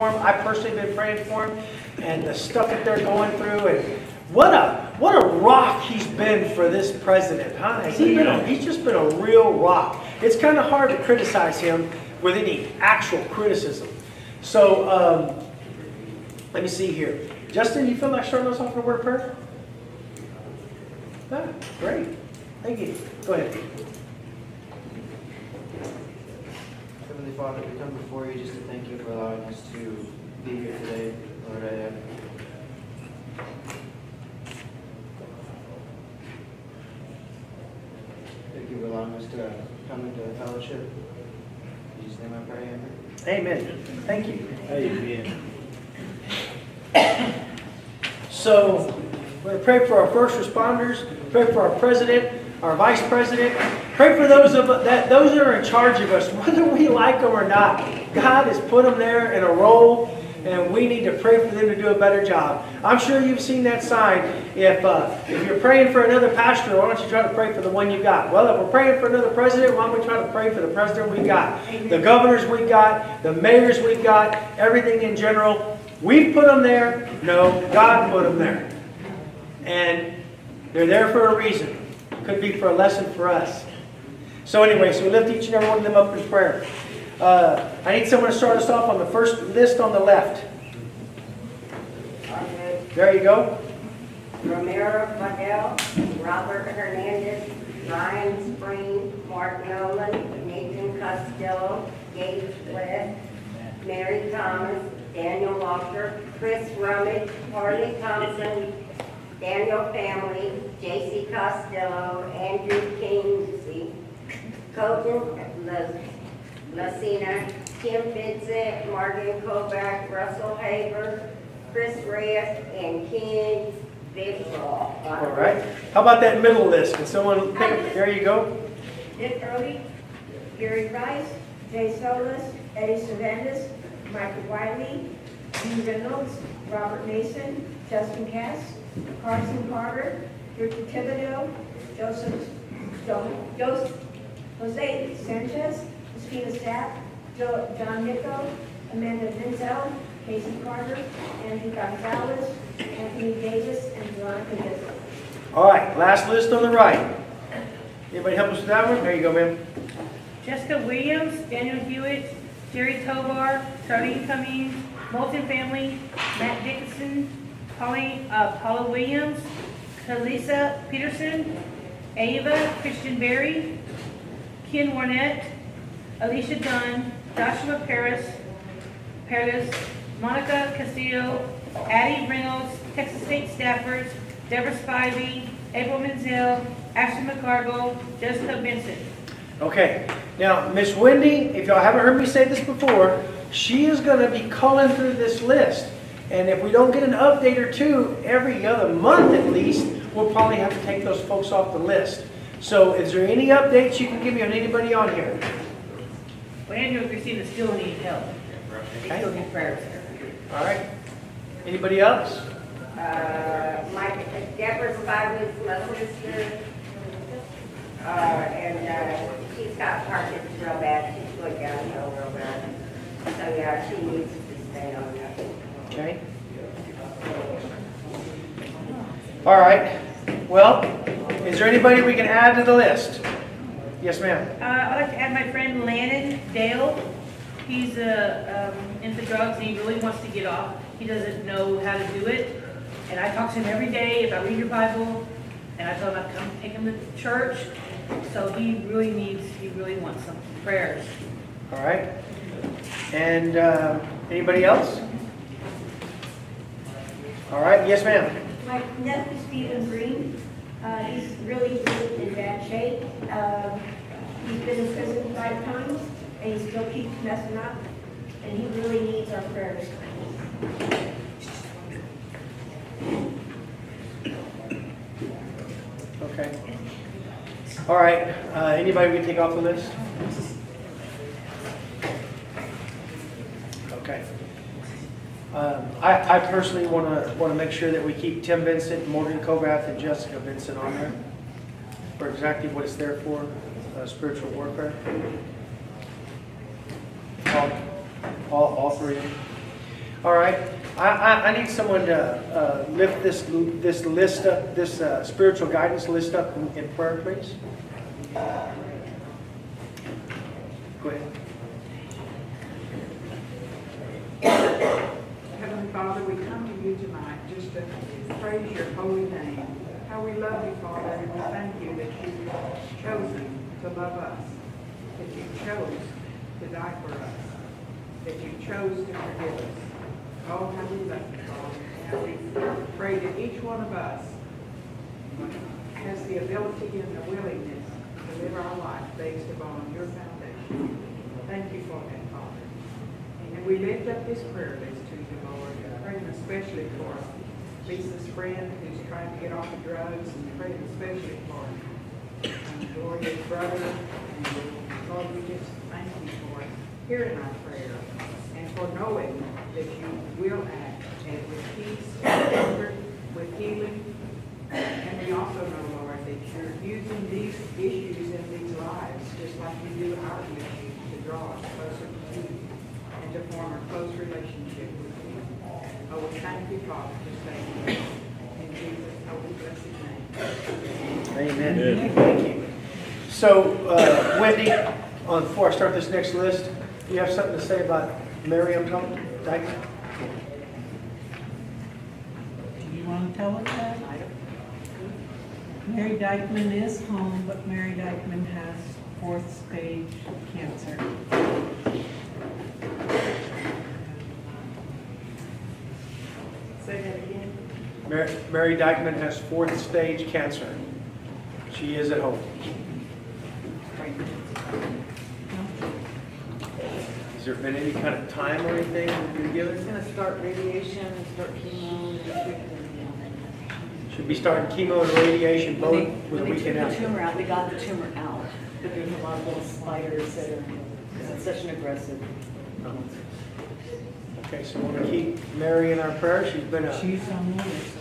for him. I personally been praying for him and the stuff that they're going through and what a what a rock he's been for this president, huh? Has he been a, he's just been a real rock. It's kind of hard to criticize him with any actual criticism. So um, let me see here. Justin, you feel like starting us off with a word of prayer? Ah, great. Thank you. Go ahead. Father, we come before you just to thank you for allowing us to be here today. Lord, I uh, thank you for allowing us to come into fellowship. In Jesus' name I pray, amen. Amen. Thank you. Amen. So we're going to pray for our first responders, pray for our president, our vice president, pray for those of that those that are in charge of us, whether we like them or not. God has put them there in a role, and we need to pray for them to do a better job. I'm sure you've seen that sign. If uh, if you're praying for another pastor, why don't you try to pray for the one you got? Well, if we're praying for another president, why don't we try to pray for the president we got, the governors we got, the mayors we got, everything in general. We put them there. No, God put them there. And they're there for a reason. Could be for a lesson for us. So anyway, so we lift each and every one of them up in prayer. Uh, I need someone to start us off on the first list on the left. There you go. Romero Fidel, Robert Hernandez, Ryan Spring, Mark Nolan, Nathan Costello, Gabe Webb, Mary Thomas, Daniel Walker, Chris Rummage, Harley Thompson, Daniel Family, J.C. Costello, Andrew Kinsey, Colton Lucina, Kim Vincent, Morgan Kovac, Russell Haber, Chris Reyes, and Ken Biglaw. All right. How about that middle list? Can someone pick up? There you go. Dick Early, Gary Rice, Jay Solis, Eddie Cervantes, Michael Wiley, Dean Reynolds, Robert Mason, Justin Cass, Carson Carter, Richard Thibodeau, Joseph, Jo- Joseph, Jose Sanchez, Christina Staff, Jo- John Nico, Amanda Denzel, Casey Carter, Andrew Gonzalez, Anthony Davis, and Veronica Gibson. All right. Last list on the right. Anybody help us with that one? There you go, ma'am. Jessica Williams, Daniel Hewitt, Jerry Tovar, Charlene Cummings, Moulton Family, Matt Dickinson, Uh, Paula Williams, Kalisa Peterson, Ava Christian Berry, Ken Warnett, Alicia Dunn, Joshua Paris, Paris, Monica Castillo, Addie Reynolds, Texas State staffers, Deborah Spivey, April Menzel, Ashley McCarville, Jessica Benson. Okay. Now, Miss Wendy, if y'all haven't heard me say this before, she is going to be culling through this list. And if we don't get an update or two every other month at least, we'll probably have to take those folks off the list. So is there any updates you can give me on anybody on here? Well, Andrew and Christina still need help. They still need prayers. All right. Anybody else? Uh, Mike, Deborah Spivey's little sister, uh, and, uh, she's got Parkinson's real bad, she's going downhill real bad. So, yeah, she needs to stay on that. Okay. All right. Well, is there anybody we can add to the list? Yes, ma'am. Uh, I'd like to add my friend Lannon Dale. He's uh, um, into drugs and he really wants to get off. He doesn't know how to do it. And I talk to him every day about read your Bible. And I tell him I'd come take him to church. So he really needs, he really wants some prayers. All right. And uh, anybody else? All right. Yes, ma'am. My nephew Stephen Green, uh, he's really, really in bad shape. Um, He's been in prison five times, and he still keeps messing up, and he really needs our prayers. Okay. All right. Uh, anybody we can take off the list? Okay. Um, I, I personally want to want to make sure that we keep Tim Vincent, Morgan Kovath, and Jessica Vincent on there for exactly what it's there for, uh, spiritual warfare. All, all, all three. All right, I, I, I need someone to uh, lift this, this list up, this uh, spiritual guidance list up in- in prayer, please. Go ahead. Heavenly Father, we come to you tonight just to praise your holy name. How we love you, Father, and we thank you that you've chosen to love us, that you chose to die for us, that you chose to forgive us. Oh, how we love you, Father. How we pray that each one of us has the ability and the willingness to live our life based upon your foundation. Thank you for that, Father. And we lift up this prayer Especially for Lisa's friend who's trying to get off the drugs, and praying especially for um, Gloria's brother. And Lord, we just thank you for hearing our prayer and for knowing that you will act and with peace, with comfort, with healing. And we also know, Lord, that you're using these issues in these lives, just like you do our issues, to draw us closer to you and to form a close relationship with. Oh, we thank you, Father, for saying this. In Jesus' holy blessed name. Amen. Thank you. So, uh, Wendy, on, before I start this next list, do you have something to say about Miriam Tom- Dyke? Do you want to tell us that? Mary Dykeman is home, but Mary Dykeman has fourth stage cancer. Say that again. Mary Mary Dykeman has fourth stage cancer. She is at home. Has there been any kind of time or anything we've been It's gonna start radiation, start chemo, and. Should be starting chemo and radiation both When with a they weekend took the out. tumor out, they got the tumor out, but there's a lot of little spiders that are, it's such an aggressive. Um, Okay, so we're gonna keep Mary in our prayers. She's been a, She's on the list.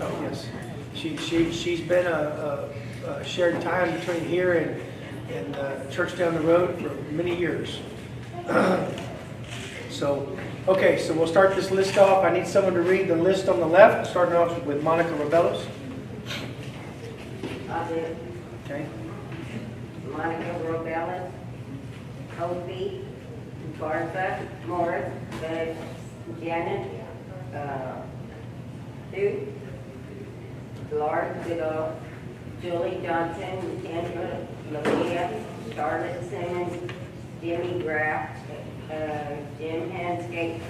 oh, yes. She, she, she's been a, a, a shared time between here and, and the church down the road for many years. So, okay, so we'll start this list off. I need someone to read the list on the left, starting off with Monica Rebellos. I did. Okay, Monica Robellis, Kobe, Bartha, Morris, Bud, Janet, uh, Sue, Laura Goodall, Julie Johnson, Kendra, Malia, Charlotte Simmons, Jimmy Graff, uh, Jim Hanscake,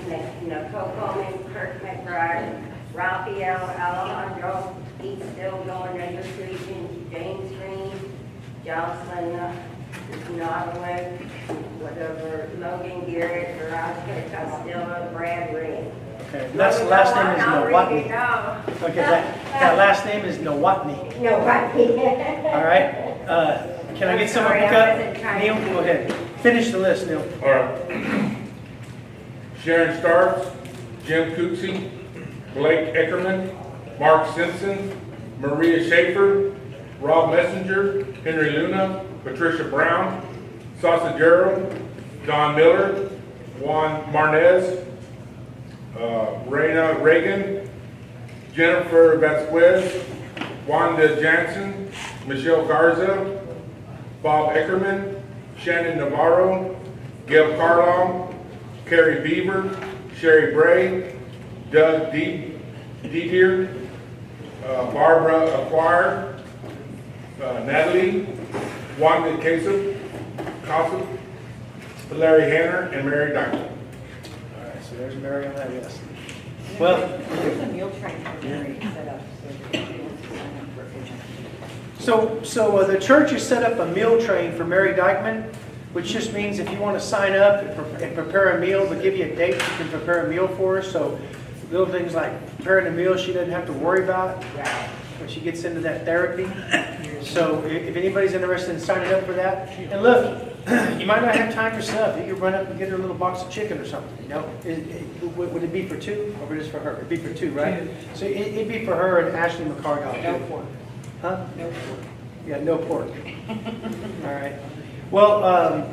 Nicole Coleman, Kirk McBride, Raphael Alejandro, he's still going under treatment, James Green, Jocelyn Nottaway, whatever, Logan Garrett, Veronica Costello, Brad Ring. okay. And That's, the last name is I'll read Nowotny. Okay, that, that last name is Nowotny. No. All right, uh, can I get I'm someone to sorry, pick up? Neil, go ahead. Finish the list, Neil. All right. Sharon Starks, Jim Cootsey, Blake Eckerman, Mark Simpson, Maria Schaefer, Rob Messenger, Henry Luna, Patricia Brown, Sasa Gerald, Don Miller, Juan Marnez, uh, Reyna Reagan, Jennifer Vasquez, Wanda Jansen, Michelle Garza, Bob Eckerman, Shannon Navarro, Gail Carlisle, Carrie Beaver, Sherry Bray, Doug De- Deere, uh, Barbara Acquire, uh, Natalie, Wanda Kasem, Kasem, Larry Hanner, and Mary Diamond. All right, so there's Mary on that list. Well, There's a meal train for Mary set up, so if she wants to sign up for a. So, so uh, the church has set up a meal train for Mary Dykeman, which just means if you want to sign up and pre- and prepare a meal, they'll give you a date, you can prepare a meal for her. So little things like preparing a meal she doesn't have to worry about when she gets into that therapy. So i- if anybody's interested in signing up for that, and look, you might not have time for stuff. You could run up and get her a little box of chicken or something, you know? Is- it- Would would it be for two or just for her? It'd be for two, right? Two. So it- it'd be for her and Ashley McCargall. No pork, Huh? no pork. Yeah, no pork. All right. Well, um,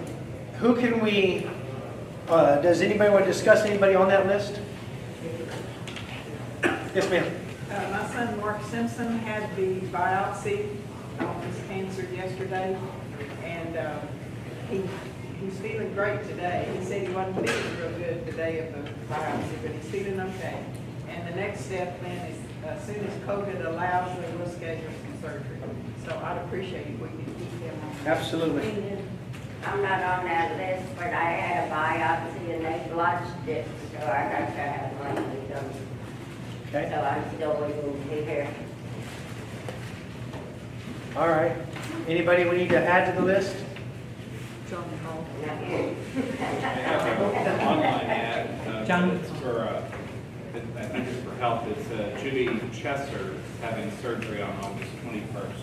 who can we, uh, does anybody want to discuss anybody on that list? Yes, ma'am. Uh, my son Mark Simpson had the biopsy on his cancer yesterday, and, uh, he, he's feeling great today. He said he wasn't feeling real good today of the biopsy, but he's feeling okay. And the next step then is, as soon as COVID allows, they will schedule some surgery. So I'd appreciate if we could keep him on. Absolutely. I'm not on that list, but I had a biopsy and they blotched it, so I got to have one done. Okay, So I'm still waiting to hear. all right. Anybody we need to add to the list? John Hall. Not here. online ad. uh, John. it's For, uh, it- I think it's for health, it's uh, Judy Chester having surgery on August 21st.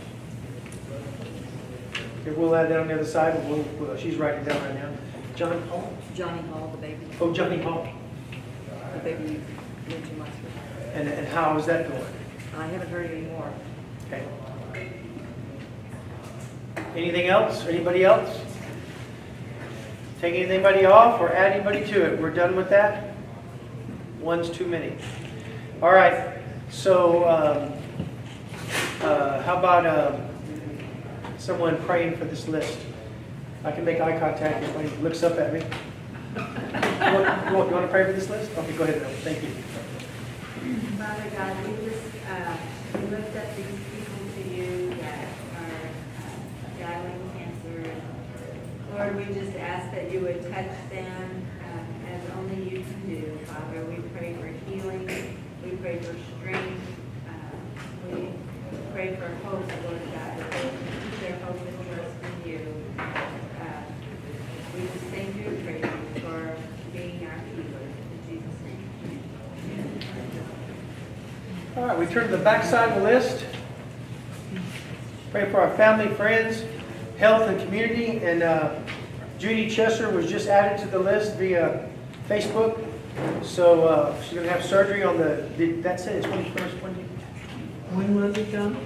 Okay, we'll add that on the other side, but we'll, we'll- she's writing it down right now. John Hall? Johnny Hall, the baby, Oh, Johnny Hall. the baby you mentioned last week. And, and how is that going? I haven't heard any more. Okay. Anything else? Anybody else? Take anybody off or add anybody to it? We're done with that? One's too many. All right, so, um, uh, how about, um, someone praying for this list? I can make eye contact if anybody looks up at me. You want, you want you want to pray for this list? Okay, go ahead, Bill. Thank you. Father God, we just, uh, lift up these people to you that are uh, battling. Lord, we just ask that you would touch them uh, as only you can do, Father. We pray for healing, we pray for strength, uh, we pray for hope, Lord God, keep their hope and trust in you. Uh, We just thank you and you for being our healer. In Jesus' name. All right, we turn to the back side of the list. Pray for our family, friends, health, and community. And uh, Judy Chester was just added to the list via Facebook. So uh, she's going to have surgery on the, did that say the 21st, when did- When was it done?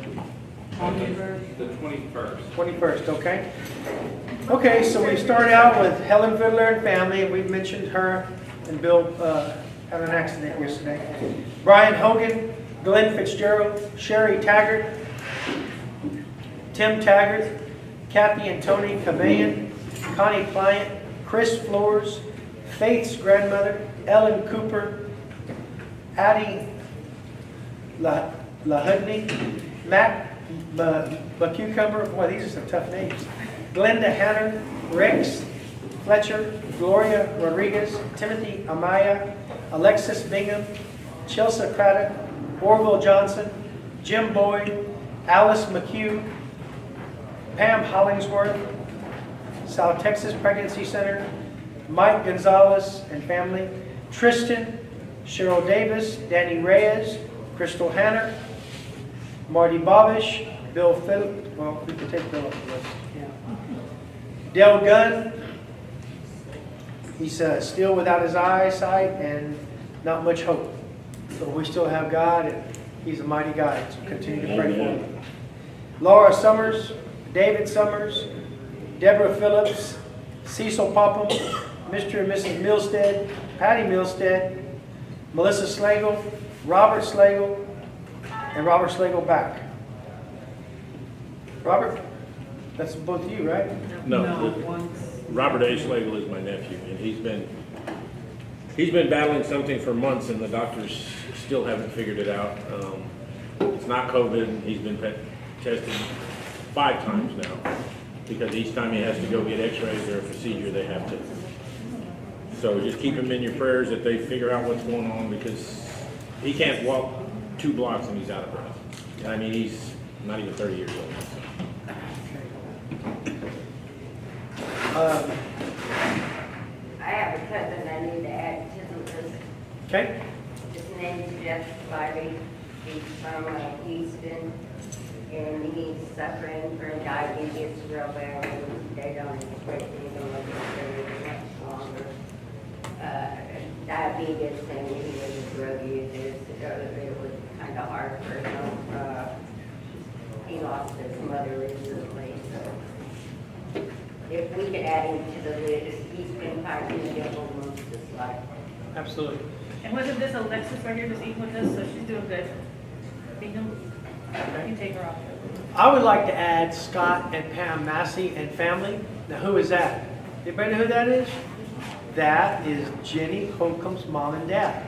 October? The 21st. 21st, okay? Okay, so we start out with Helen Fiddler and family. We've mentioned her and Bill uh, had an accident yesterday. Brian Hogan, Glenn Fitzgerald, Sherry Taggart, Tim Taggart, Kathy and Tony Cabayan, Connie Client, Chris Flores, Faith's grandmother, Ellen Cooper, Addie La Lahudney, Matt McCucumber, boy, these are some tough names. Glenda Hanner, Rex Fletcher, Gloria Rodriguez, Timothy Amaya, Alexis Bingham, Chelsea Craddock, Orville Johnson, Jim Boyd, Alice McHugh, Pam Hollingsworth, South Texas Pregnancy Center, Mike Gonzalez and family, Tristan, Cheryl Davis, Danny Reyes, Crystal Hanner, Marty Bobish, Bill Phillip, well, we can take Bill off the list. Dale Gunn, he's uh, still without his eyesight and not much hope. But we still have God and he's a mighty God, so continue to pray for him. Laura Summers, David Summers, Deborah Phillips, Cecil Popham, Mr. and Mrs. Milstead, Patty Milstead, Melissa Slagle, Robert Slagle, and Robert Slagle back. Robert, that's both you, right? No, No. Robert A. Slagle is my nephew, and he's been, he's been battling something for months, and the doctors still haven't figured it out. Um, It's not COVID, he's been pet- tested five times now, because each time he has to go get x-rays or a procedure, they have to. So just keep him in your prayers that they figure out what's going on, because he can't walk two blocks and he's out of breath. And I mean, he's not even thirty years old. Um, I have a cousin I need to add to the list. Okay, His name's Jeff Spivey. He's from uh, Houston, and he's suffering from diabetes real bad. and They don't expect him to live very much longer. Uh, Diabetes and he was a drug user, so it was kind of hard for him. Uh, He lost his mother recently, so if we could add him to the list, he's been fighting the devil most of his life. absolutely. And wasn't this Alexis right here this evening with us, so she's doing good. Bingham, you take her off. I would like to add Scott and Pam Massey and family. Now, who is that? Anybody know who that is? That is Jenny Holcomb's mom and dad.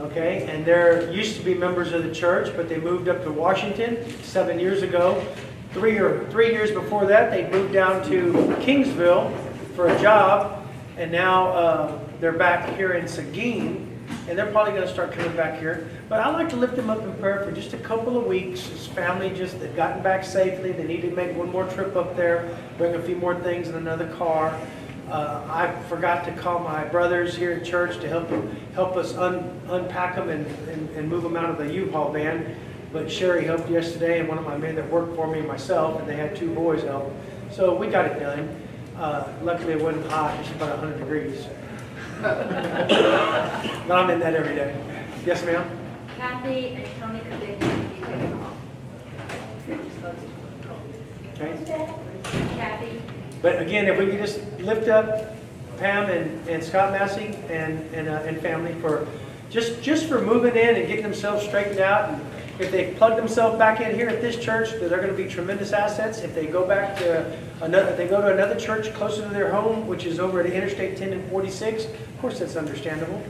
Okay, and they're used to be members of the church, but they moved up to Washington seven years ago. Three or three years before that, they moved down to Kingsville for a job, and now uh, they're back here in Seguin, and they're probably going to start coming back here. But I like to lift them up in prayer for just a couple of weeks. His family just they've gotten back safely. They need to make one more trip up there, bring a few more things in another car. Uh, I forgot to call my brothers here at church to help them, help us un, unpack them and, and, and move them out of the U-Haul van. But Sherry helped yesterday, and one of my men that worked for me and myself, and they had two boys help. So we got it done. Uh, luckily, it wasn't hot. It's about 100 degrees. but I'm in that every day. Yes, ma'am. Kathy and Tony Kavicki, take them. Okay. Kathy, But again, if we could just lift up Pam and, and Scott Massey and, and, uh, and family for, just, just for moving in and getting themselves straightened out. And if they plug themselves back in here at this church, they're going to be tremendous assets. If they go back to another, if they go to another church closer to their home, which is over at Interstate 10 and 46, of course that's understandable.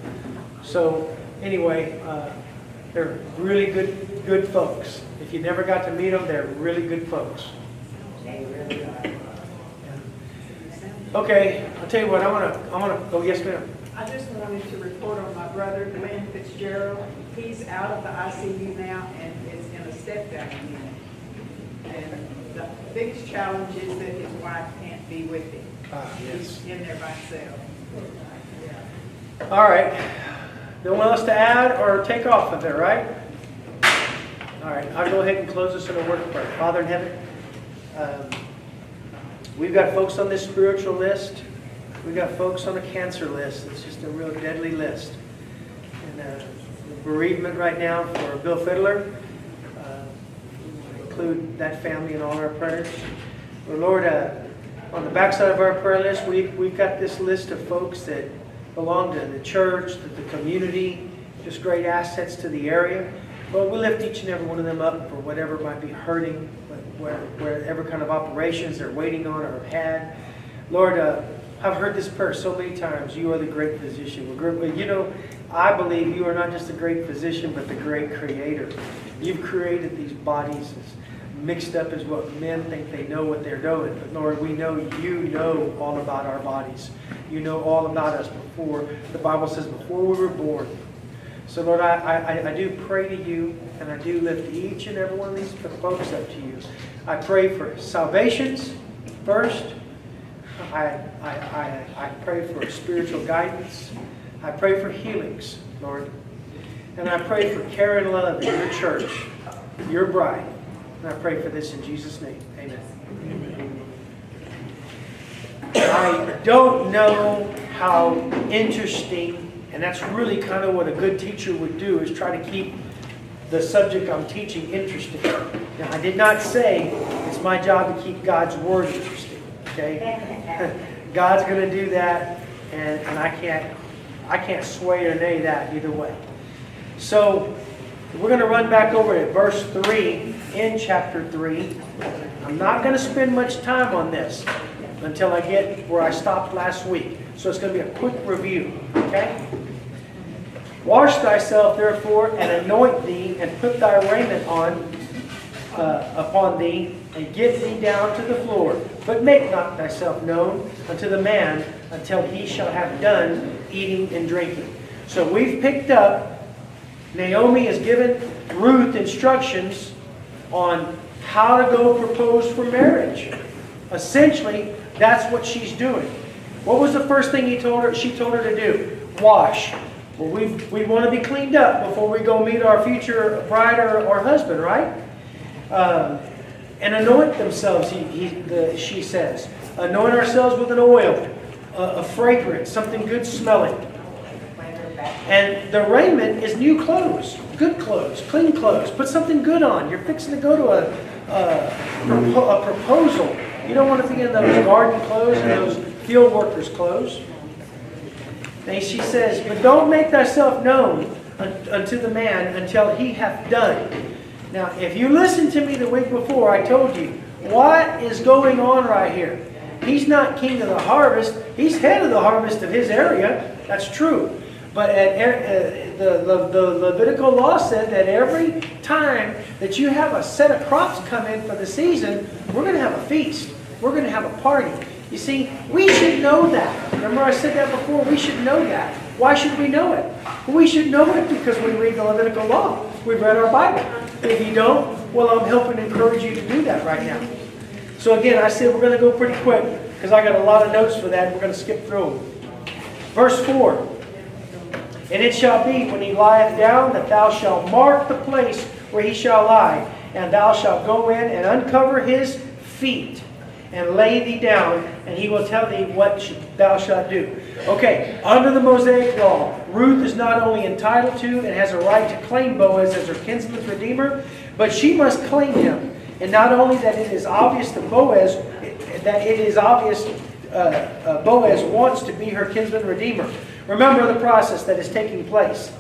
So anyway, uh, they're really good, good folks. If you never got to meet them, they're really good folks. They really are. Okay, I'll tell you what, I want to, I want to, oh, yes, ma'am. I just wanted to report on my brother Glenn Fitzgerald. He's out of the ICU now and is in a step down unit. And the biggest challenge is that his wife can't be with him. Ah, yes. He's in there by himself. All right. No one else to add or take off of it, right? All right, I'll go ahead and close this in a word of prayer. Father in heaven, um, we've got folks on this spiritual list. We've got folks on a cancer list. It's just a real deadly list. And uh, bereavement right now for Bill Fiddler. Uh, include that family in all our prayers. But Lord, uh, on the backside of our prayer list, we, we've got this list of folks that belong to the church, to the community, just great assets to the area. Lord, we lift each and every one of them up for whatever might be hurting, whatever kind of operations they're waiting on or have had. Lord, uh, I've heard this prayer so many times. You are the great physician. You know, I believe you are not just a great physician, but the great creator. You've created these bodies as mixed up as what men think they know what they're doing. But Lord, we know you know all about our bodies. You know all about us before, the Bible says, before we were born. So Lord, I, I, I do pray to you, and I do lift each and every one of these folks up to you. I pray for salvations first. I, I, I, I pray for spiritual guidance. I pray for healings, Lord. And I pray for care and love in your church, your bride. And I pray for this in Jesus' name. Amen. I don't know how interesting, and that's really kind of what a good teacher would do, is try to keep the subject I'm teaching interesting. Now, I did not say it's my job to keep God's Word interesting, okay? God's going to do that, and, and I can't I can't sway or nay that either way. So we're going to run back over to verse 3 in chapter 3. I'm not going to spend much time on this until I get where I stopped last week. So it's going to be a quick review, okay? Wash thyself therefore and anoint thee and put thy raiment on uh, upon thee and get thee down to the floor. But make not thyself known unto the man until he shall have done eating and drinking. So we've picked up, Naomi has given Ruth instructions on how to go propose for marriage. Essentially, that's what she's doing. What was the first thing he told her? She told her to do? Wash. Well, we we want to be cleaned up before we go meet our future bride or, or husband, right? Um, and anoint themselves, he, he, the, she says. Anoint ourselves with an oil, a, a fragrance, something good smelling. And the raiment is new clothes, good clothes, clean clothes. Put something good on. You're fixing to go to a, a, a proposal. You don't want to be in those garden clothes and those field workers' clothes. And she says, But don't make thyself known unto the man until he hath done. Now, if you listened to me the week before, I told you, what is going on right here? He's not king of the harvest. He's head of the harvest of his area. That's true. But at, uh, the, the, the Levitical law said that every time that you have a set of crops come in for the season, we're going to have a feast. We're going to have a party. You see, we should know that. Remember I said that before? We should know that. Why should we know it? We should know it because we read the Levitical law. We've read our Bible. If you don't, well, I'm helping encourage you to do that right now. So again, I said we're going to go pretty quick because I got a lot of notes for that. We're going to skip through them. Verse 4. And it shall be when he lieth down that thou shalt mark the place where he shall lie, and thou shalt go in and uncover his feet and lay thee down, and he will tell thee what thou shalt do. Okay, under the Mosaic law, Ruth is not only entitled to and has a right to claim Boaz as her kinsman's redeemer, but she must claim him. And not only that it is obvious that Boaz, that it is obvious uh, uh, Boaz wants to be her kinsman redeemer. Remember the process that is taking place.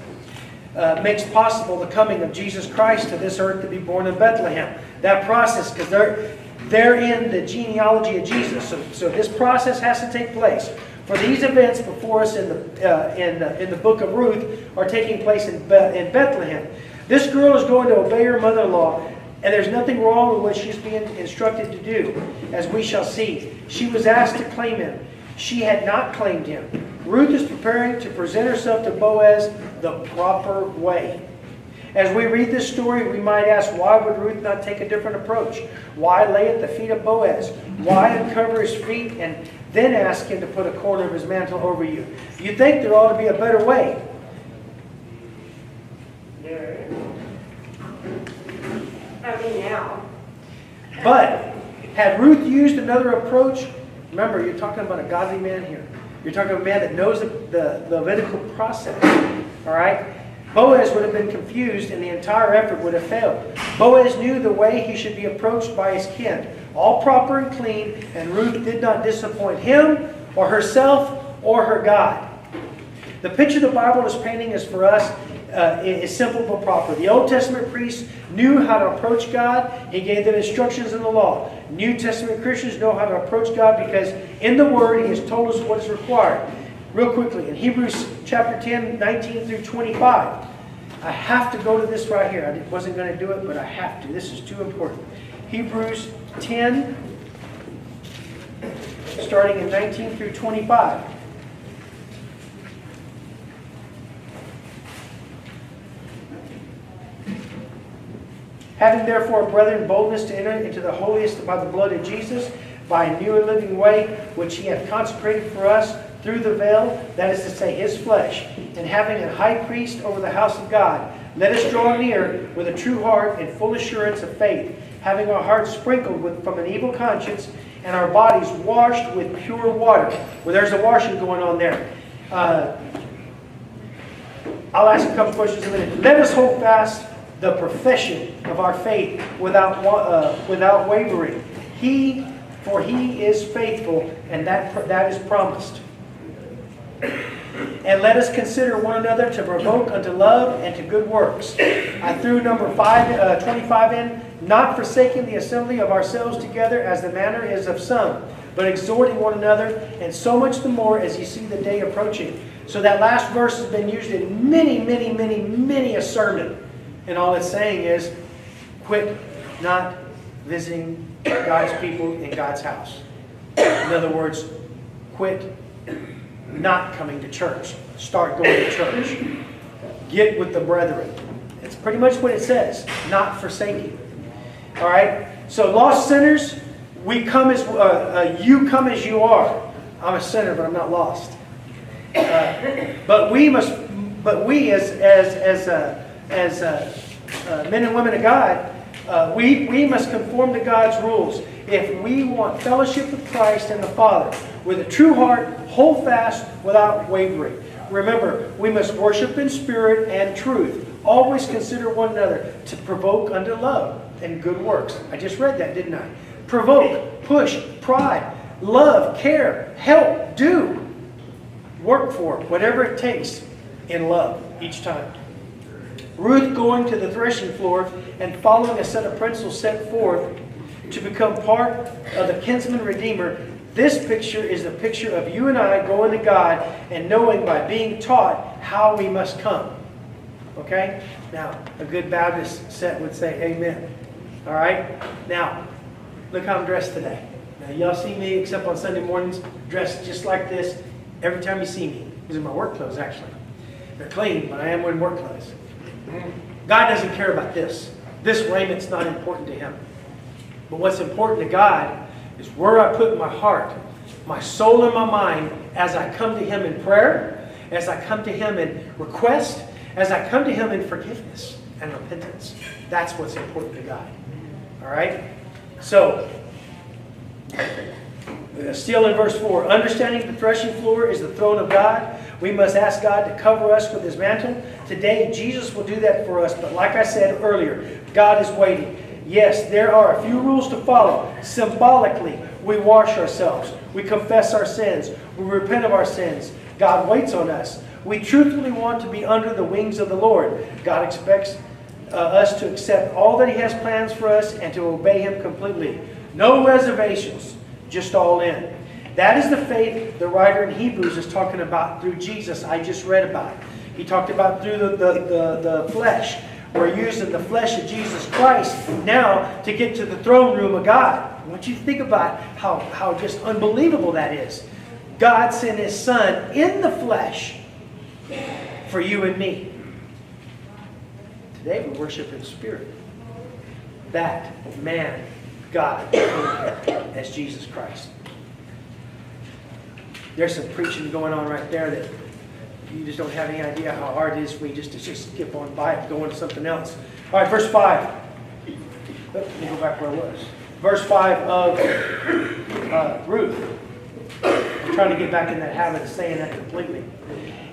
Uh, makes possible the coming of Jesus Christ to this earth to be born in Bethlehem. That process, because they're, they're in the genealogy of Jesus. So, so this process has to take place. For these events before us in the, uh, in, the, in the book of Ruth are taking place in, Be in Bethlehem. This girl is going to obey her mother-in-law, and there's nothing wrong with what she's being instructed to do, as we shall see. She was asked to claim him. She had not claimed him. Ruth is preparing to present herself to Boaz the proper way. As we read this story, we might ask, why would Ruth not take a different approach? Why lay at the feet of Boaz? Why uncover his feet and then ask him to put a corner of his mantle over you? You think there ought to be a better way. I mean, now. But had Ruth used another approach, remember, you're talking about a godly man here. You're talking about a man that knows the, the, the Levitical process. All right? Boaz would have been confused and the entire effort would have failed. Boaz knew the way he should be approached by his kin, all proper and clean, and Ruth did not disappoint him or herself or her God. The picture the Bible is painting is for us uh, is simple but proper. The Old Testament priests knew how to approach God. He gave them instructions in the law. New Testament Christians know how to approach God because in the Word He has told us what is required. Real quickly, in Hebrews chapter 10, 19 through 25, I have to go to this right here. I wasn't going to do it, but I have to. This is too important. Hebrews 10, starting in 19 through 25. Having therefore, brethren, boldness to enter into the holiest by the blood of Jesus, by a new and living way, which he hath consecrated for us through the veil, that is to say, his flesh, and having a high priest over the house of God, let us draw near with a true heart and full assurance of faith, having our hearts sprinkled with, from an evil conscience, and our bodies washed with pure water. Well, there's a washing going on there. Uh, I'll ask a couple questions in a minute. Let us hold fast the profession of our faith without, uh, without wavering. He, for he is faithful, and that, that is promised. And let us consider one another to provoke unto love and to good works. I threw number five, uh, 25 in, not forsaking the assembly of ourselves together as the manner is of some, but exhorting one another, and so much the more as you see the day approaching. So that last verse has been used in many, many, many, many a sermon. And all it's saying is, quit not visiting God's people in God's house. In other words, quit not coming to church. Start going to church. Get with the brethren. It's pretty much what it says, not forsaking. All right? So lost sinners, we come as, uh, uh, you come as you are. I'm a sinner, but I'm not lost. Uh, but we must, but we as, as, as, uh, as uh, uh, men and women of God, uh, we, we must conform to God's rules. If we want fellowship with Christ and the Father, with a true heart, hold fast without wavering. Remember, we must worship in spirit and truth. Always consider one another to provoke unto love and good works. I just read that, didn't I? Provoke, push, pride, love, care, help, do. work for, whatever it takes, in love each time. Ruth going to the threshing floor and following a set of principles set forth to become part of the kinsman redeemer. This picture is the picture of you and I going to God and knowing by being taught how we must come. Okay? Now, a good Baptist set would say amen. All right? Now, look how I'm dressed today. Now, y'all see me, except on Sunday mornings, dressed just like this every time you see me. These are my work clothes, actually. They're clean, but I am wearing work clothes. God doesn't care about this. This raiment's not important to Him. But what's important to God is where I put my heart, my soul, and my mind as I come to Him in prayer, as I come to Him in request, as I come to Him in forgiveness and repentance. That's what's important to God. All right? So, uh, still in verse 4, understanding the threshing floor is the throne of God, we must ask God to cover us with his mantle. Today, Jesus will do that for us. But like I said earlier, God is waiting. Yes, there are a few rules to follow. Symbolically, we wash ourselves. We confess our sins. We repent of our sins. God waits on us. We truthfully want to be under the wings of the Lord. God expects uh, us to accept all that he has plans for us and to obey him completely. No reservations, just all in. That is the faith the writer in Hebrews is talking about through Jesus I just read about. it. He talked about through the, the, the, the flesh. We're using the flesh of Jesus Christ now to get to the throne room of God. I want you to think about how, how just unbelievable that is. God sent his son in the flesh for you and me. Today we worship in spirit. That man, God, as Jesus Christ. There's some preaching going on right there that you just don't have any idea how hard it is for me just to just skip on by it, go into something else. All right, verse 5. Let me go back where I was. Verse 5 of uh, Ruth. I'm trying to get back in that habit of saying that completely.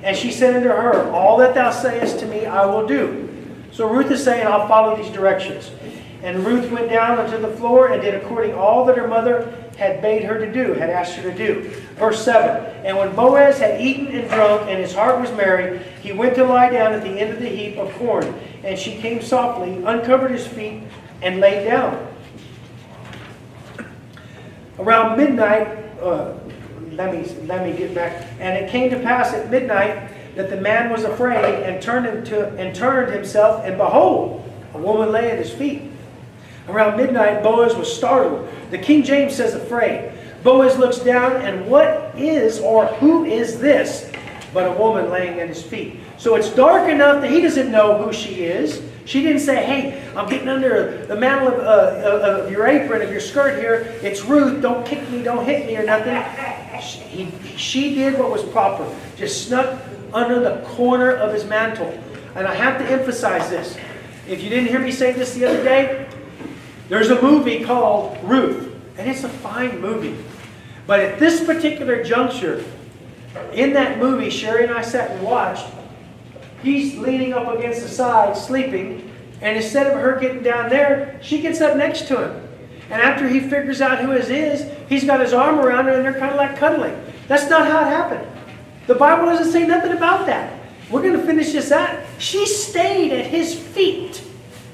And she said unto her, All that thou sayest to me, I will do. So Ruth is saying, I'll follow these directions. And Ruth went down unto the floor and did according all that her mother had bade her to do, had asked her to do. Verse 7 And when Boaz had eaten and drunk, and his heart was merry, he went to lie down at the end of the heap of corn. And she came softly, uncovered his feet, and laid down. Around midnight, uh, let me let me get back. And it came to pass at midnight that the man was afraid and turned into and turned himself, and behold, a woman lay at his feet. Around midnight, Boaz was startled. The King James says afraid. Boaz looks down, and what is or who is this but a woman laying at his feet? So it's dark enough that he doesn't know who she is. She didn't say, hey, I'm getting under the mantle of, uh, of your apron, of your skirt here. It's Ruth. Don't kick me. Don't hit me or nothing. She, he, she did what was proper. Just snuck under the corner of his mantle. And I have to emphasize this. If you didn't hear me say this the other day, there's a movie called Ruth. And it's a fine movie. But at this particular juncture, in that movie, Sherry and I sat and watched, He's leaning up against the side, sleeping, and instead of her getting down there, she gets up next to him. And after he figures out who it is, he's got his arm around her and they're kind of like cuddling. That's not how it happened. The Bible doesn't say nothing about that. We're going to finish this out. She stayed at his feet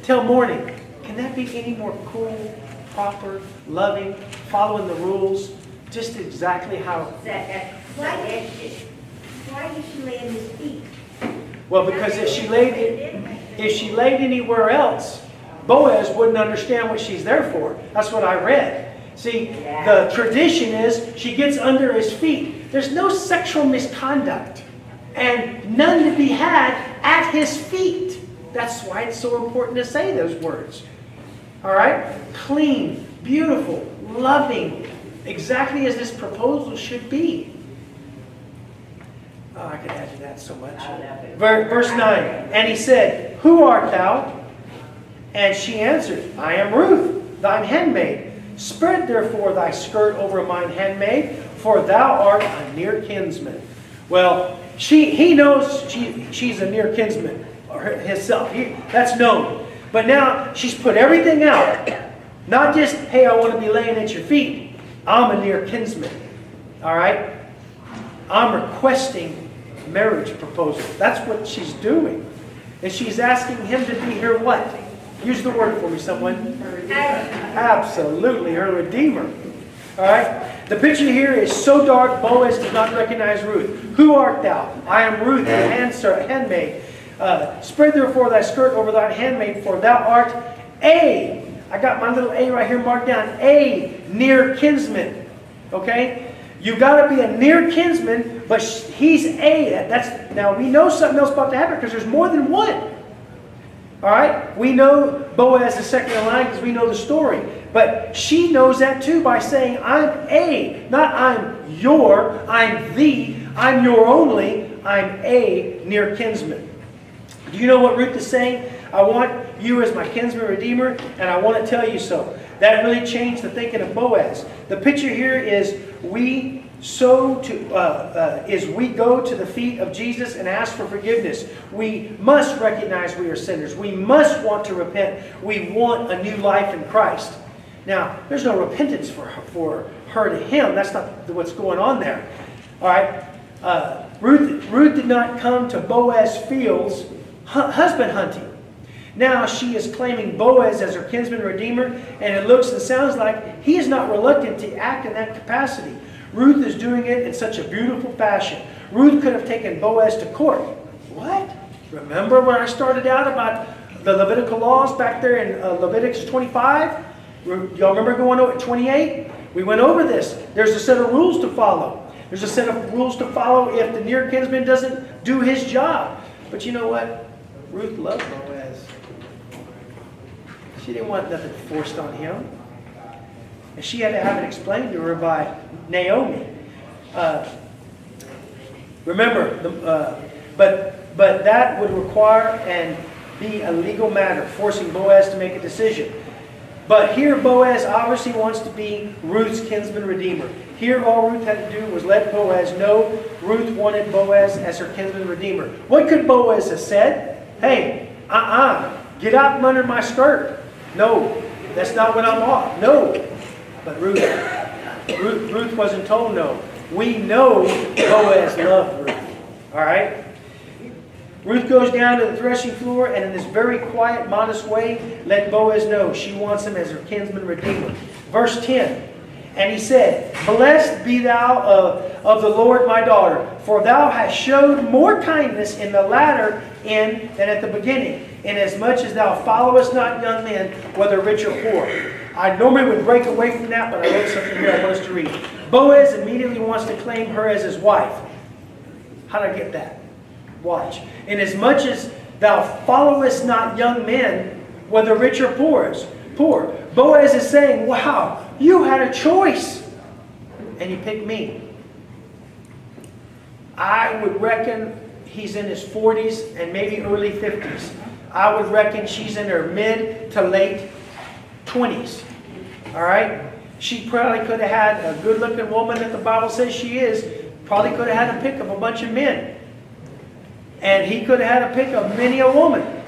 till morning. Can that be any more cool, proper, loving, following the rules? Just exactly how. Why did, why did she lay his feet? Well, because if she laid it, if she laid anywhere else, Boaz wouldn't understand what she's there for. That's what I read. See, the tradition is she gets under his feet. There's no sexual misconduct and none to be had at his feet. That's why it's so important to say those words. All right? Clean, beautiful, loving, exactly as this proposal should be. Oh, I could add to that so much. Verse 9, and he said, Who art thou? And she answered, I am Ruth, thine handmaid. Spread therefore thy skirt over mine handmaid, for thou art a near kinsman. Well, she, he knows she, she's a near kinsman herself. He, that's known. But now she's put everything out. Not just, hey, I want to be laying at your feet. I'm a near kinsman. All right? I'm requesting marriage proposal. That's what she's doing. And she's asking him to be her what? Use the word for me, someone. Absolutely, her redeemer. All right? The picture here is so dark, Boaz does not recognize Ruth. Who art thou? I am Ruth, the handser- handmaid. Uh, spread therefore thy skirt over thy handmaid, for thou art a. I got my little a right here marked down. A near kinsman. Okay? You've got to be a near kinsman, but he's a. That- That's now we know something else about to happen because there's more than one. All right? We know Boaz is second in line because we know the story. But she knows that too by saying, I'm a, not I'm your, I'm the, I'm your only, I'm a near kinsman. Do you know what Ruth is saying? I want you as my kinsman redeemer, and I want to tell you so. That really changed the thinking of Boaz. The picture here is we so to uh, uh, is we go to the feet of Jesus and ask for forgiveness. We must recognize we are sinners. We must want to repent. We want a new life in Christ. Now, there's no repentance for her, for her to him. That's not what's going on there. All right. Uh, Ruth Ruth did not come to Boaz fields husband hunting. Now she is claiming Boaz as her kinsman redeemer, and it looks and sounds like he is not reluctant to act in that capacity. Ruth is doing it in such a beautiful fashion. Ruth could have taken Boaz to court. What? Remember when I started out about the Levitical laws back there in uh, Leviticus 25? Y'all remember going over 28? We went over this. There's a set of rules to follow. There's a set of rules to follow if the near kinsman doesn't do his job. But you know what? Ruth loved Boaz. She didn't want nothing forced on him. And she had to have it explained to her by Naomi. Uh, remember, the, uh, but, but that would require and be a legal matter, forcing Boaz to make a decision. But here Boaz obviously wants to be Ruth's kinsman redeemer. Here all Ruth had to do was let Boaz know Ruth wanted Boaz as her kinsman redeemer. What could Boaz have said? Hey, uh-uh, get out from under my skirt. No, that's not what I'm off. No. But Ruth, Ruth, Ruth wasn't told no. We know Boaz loved Ruth. All right? Ruth goes down to the threshing floor and in this very quiet, modest way, let Boaz know she wants him as her kinsman redeemer. Verse 10, And he said, Blessed be thou of, of the Lord my daughter, for thou hast showed more kindness in the latter end than at the beginning, inasmuch as much as thou followest not young men, whether rich or poor. I normally would break away from that, but I wrote something here I want us to read. Boaz immediately wants to claim her as his wife. How did I get that? Watch. Inasmuch as much as thou followest not young men, whether rich or poor, poor. Boaz is saying, Wow, you had a choice. And you picked me. I would reckon he's in his 40s and maybe early 50s. I would reckon she's in her mid to late 20s. All right? She probably could have had a good looking woman that the Bible says she is, probably could have had a pick of a bunch of men. And he could have had a pick of many a woman.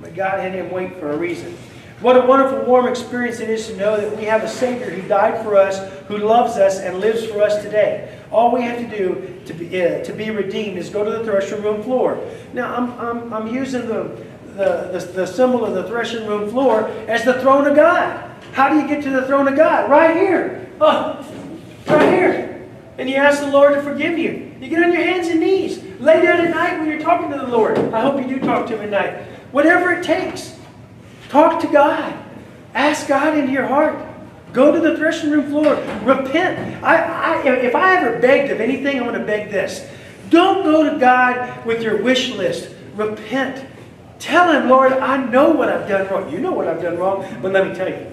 But God had him wait for a reason. What a wonderful, warm experience it is to know that we have a Savior who died for us, who loves us, and lives for us today. All we have to do to be, uh, to be redeemed is go to the threshing room floor. Now, I'm, I'm, I'm using the, the, the, the symbol of the threshing room floor as the throne of God. How do you get to the throne of God? Right here. Oh, right here. And you ask the Lord to forgive you. You get on your hands and knees. Lay down at night when you're talking to the Lord. I hope you do talk to Him at night. Whatever it takes. Talk to God. Ask God into your heart. Go to the threshing room floor. Repent. I, I, if I ever begged of anything, I'm going to beg this. Don't go to God with your wish list. Repent. Tell Him, Lord, I know what I've done wrong. You know what I've done wrong, but let me tell you.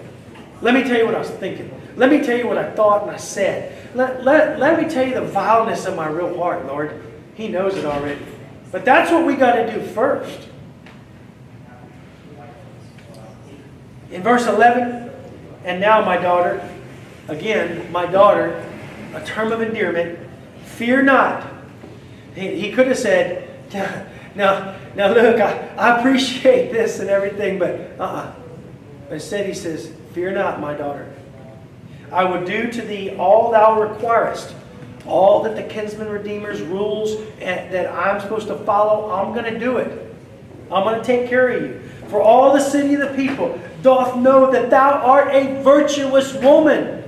Let me tell you what I was thinking. Let me tell you what I thought and I said. Let, let, let me tell you the vileness of my real heart, Lord. He knows it already. But that's what we got to do first. In verse 11, and now, my daughter, again, my daughter, a term of endearment, fear not. He, he could have said, now, now look, I, I appreciate this and everything, but uh-uh. Instead he says, fear not, my daughter. I will do to thee all thou requirest. all that the kinsman redeemer's rules that I'm supposed to follow, I'm going to do it. I'm going to take care of you. For all the city of the people doth know that thou art a virtuous woman.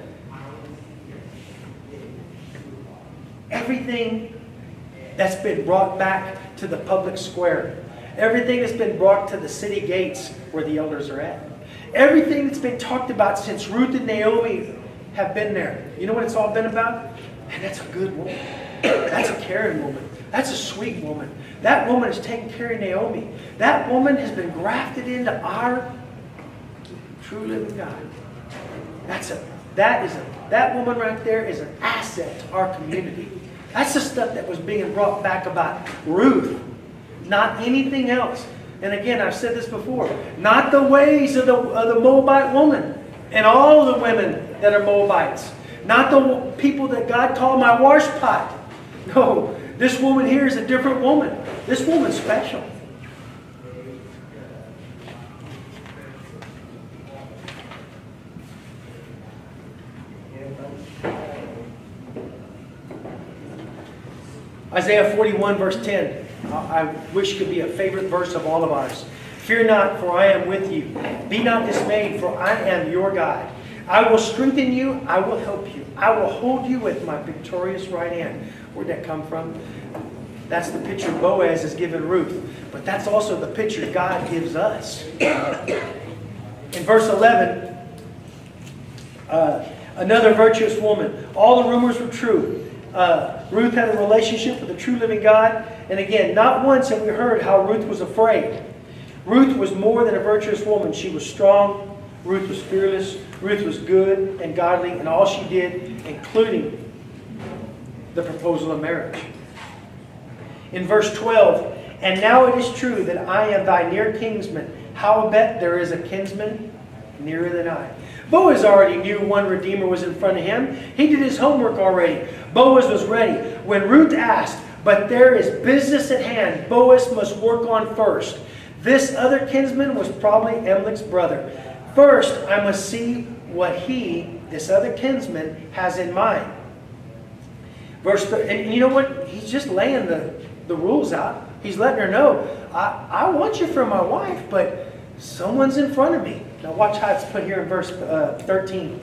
Everything that's been brought back to the public square, everything that's been brought to the city gates where the elders are at, everything that's been talked about since Ruth and Naomi have been there. You know what it's all been about? And that's a good woman. That's a caring woman. That's a sweet woman. That woman is taking care of Naomi. That woman has been grafted into our true living God. That's a that is a that woman right there is an asset to our community. That's the stuff that was being brought back about Ruth, not anything else. And again, I've said this before, not the ways of the, of the Moabite woman and all the women that are Moabites. Not the people that God called my washpot. No, this woman here is a different woman. This woman's special. Isaiah 41, verse 10. I wish could be a favorite verse of all of ours. Fear not, for I am with you. Be not dismayed, for I am your God. I will strengthen you. I will help you. I will hold you with my victorious right hand. Where'd that come from? That's the picture Boaz has given Ruth. But that's also the picture God gives us. In verse 11, uh, another virtuous woman. All the rumors were true. Uh, Ruth had a relationship with the true living God. And again, not once have we heard how Ruth was afraid. Ruth was more than a virtuous woman. She was strong. Ruth was fearless. Ruth was good and godly in all she did, including the proposal of marriage. In verse 12, and now it is true that I am thy near kinsman. Howbeit there is a kinsman nearer than I. Boaz already knew one Redeemer was in front of him. He did his homework already. Boaz was ready. When Ruth asked, but there is business at hand Boaz must work on first. This other kinsman was probably Emlich's brother. First, I must see what he, this other kinsman, has in mind. Verse, and you know what? He's just laying the, the rules out. He's letting her know, I, I want you for my wife, but someone's in front of me. Now watch how it's put here in verse uh, 13.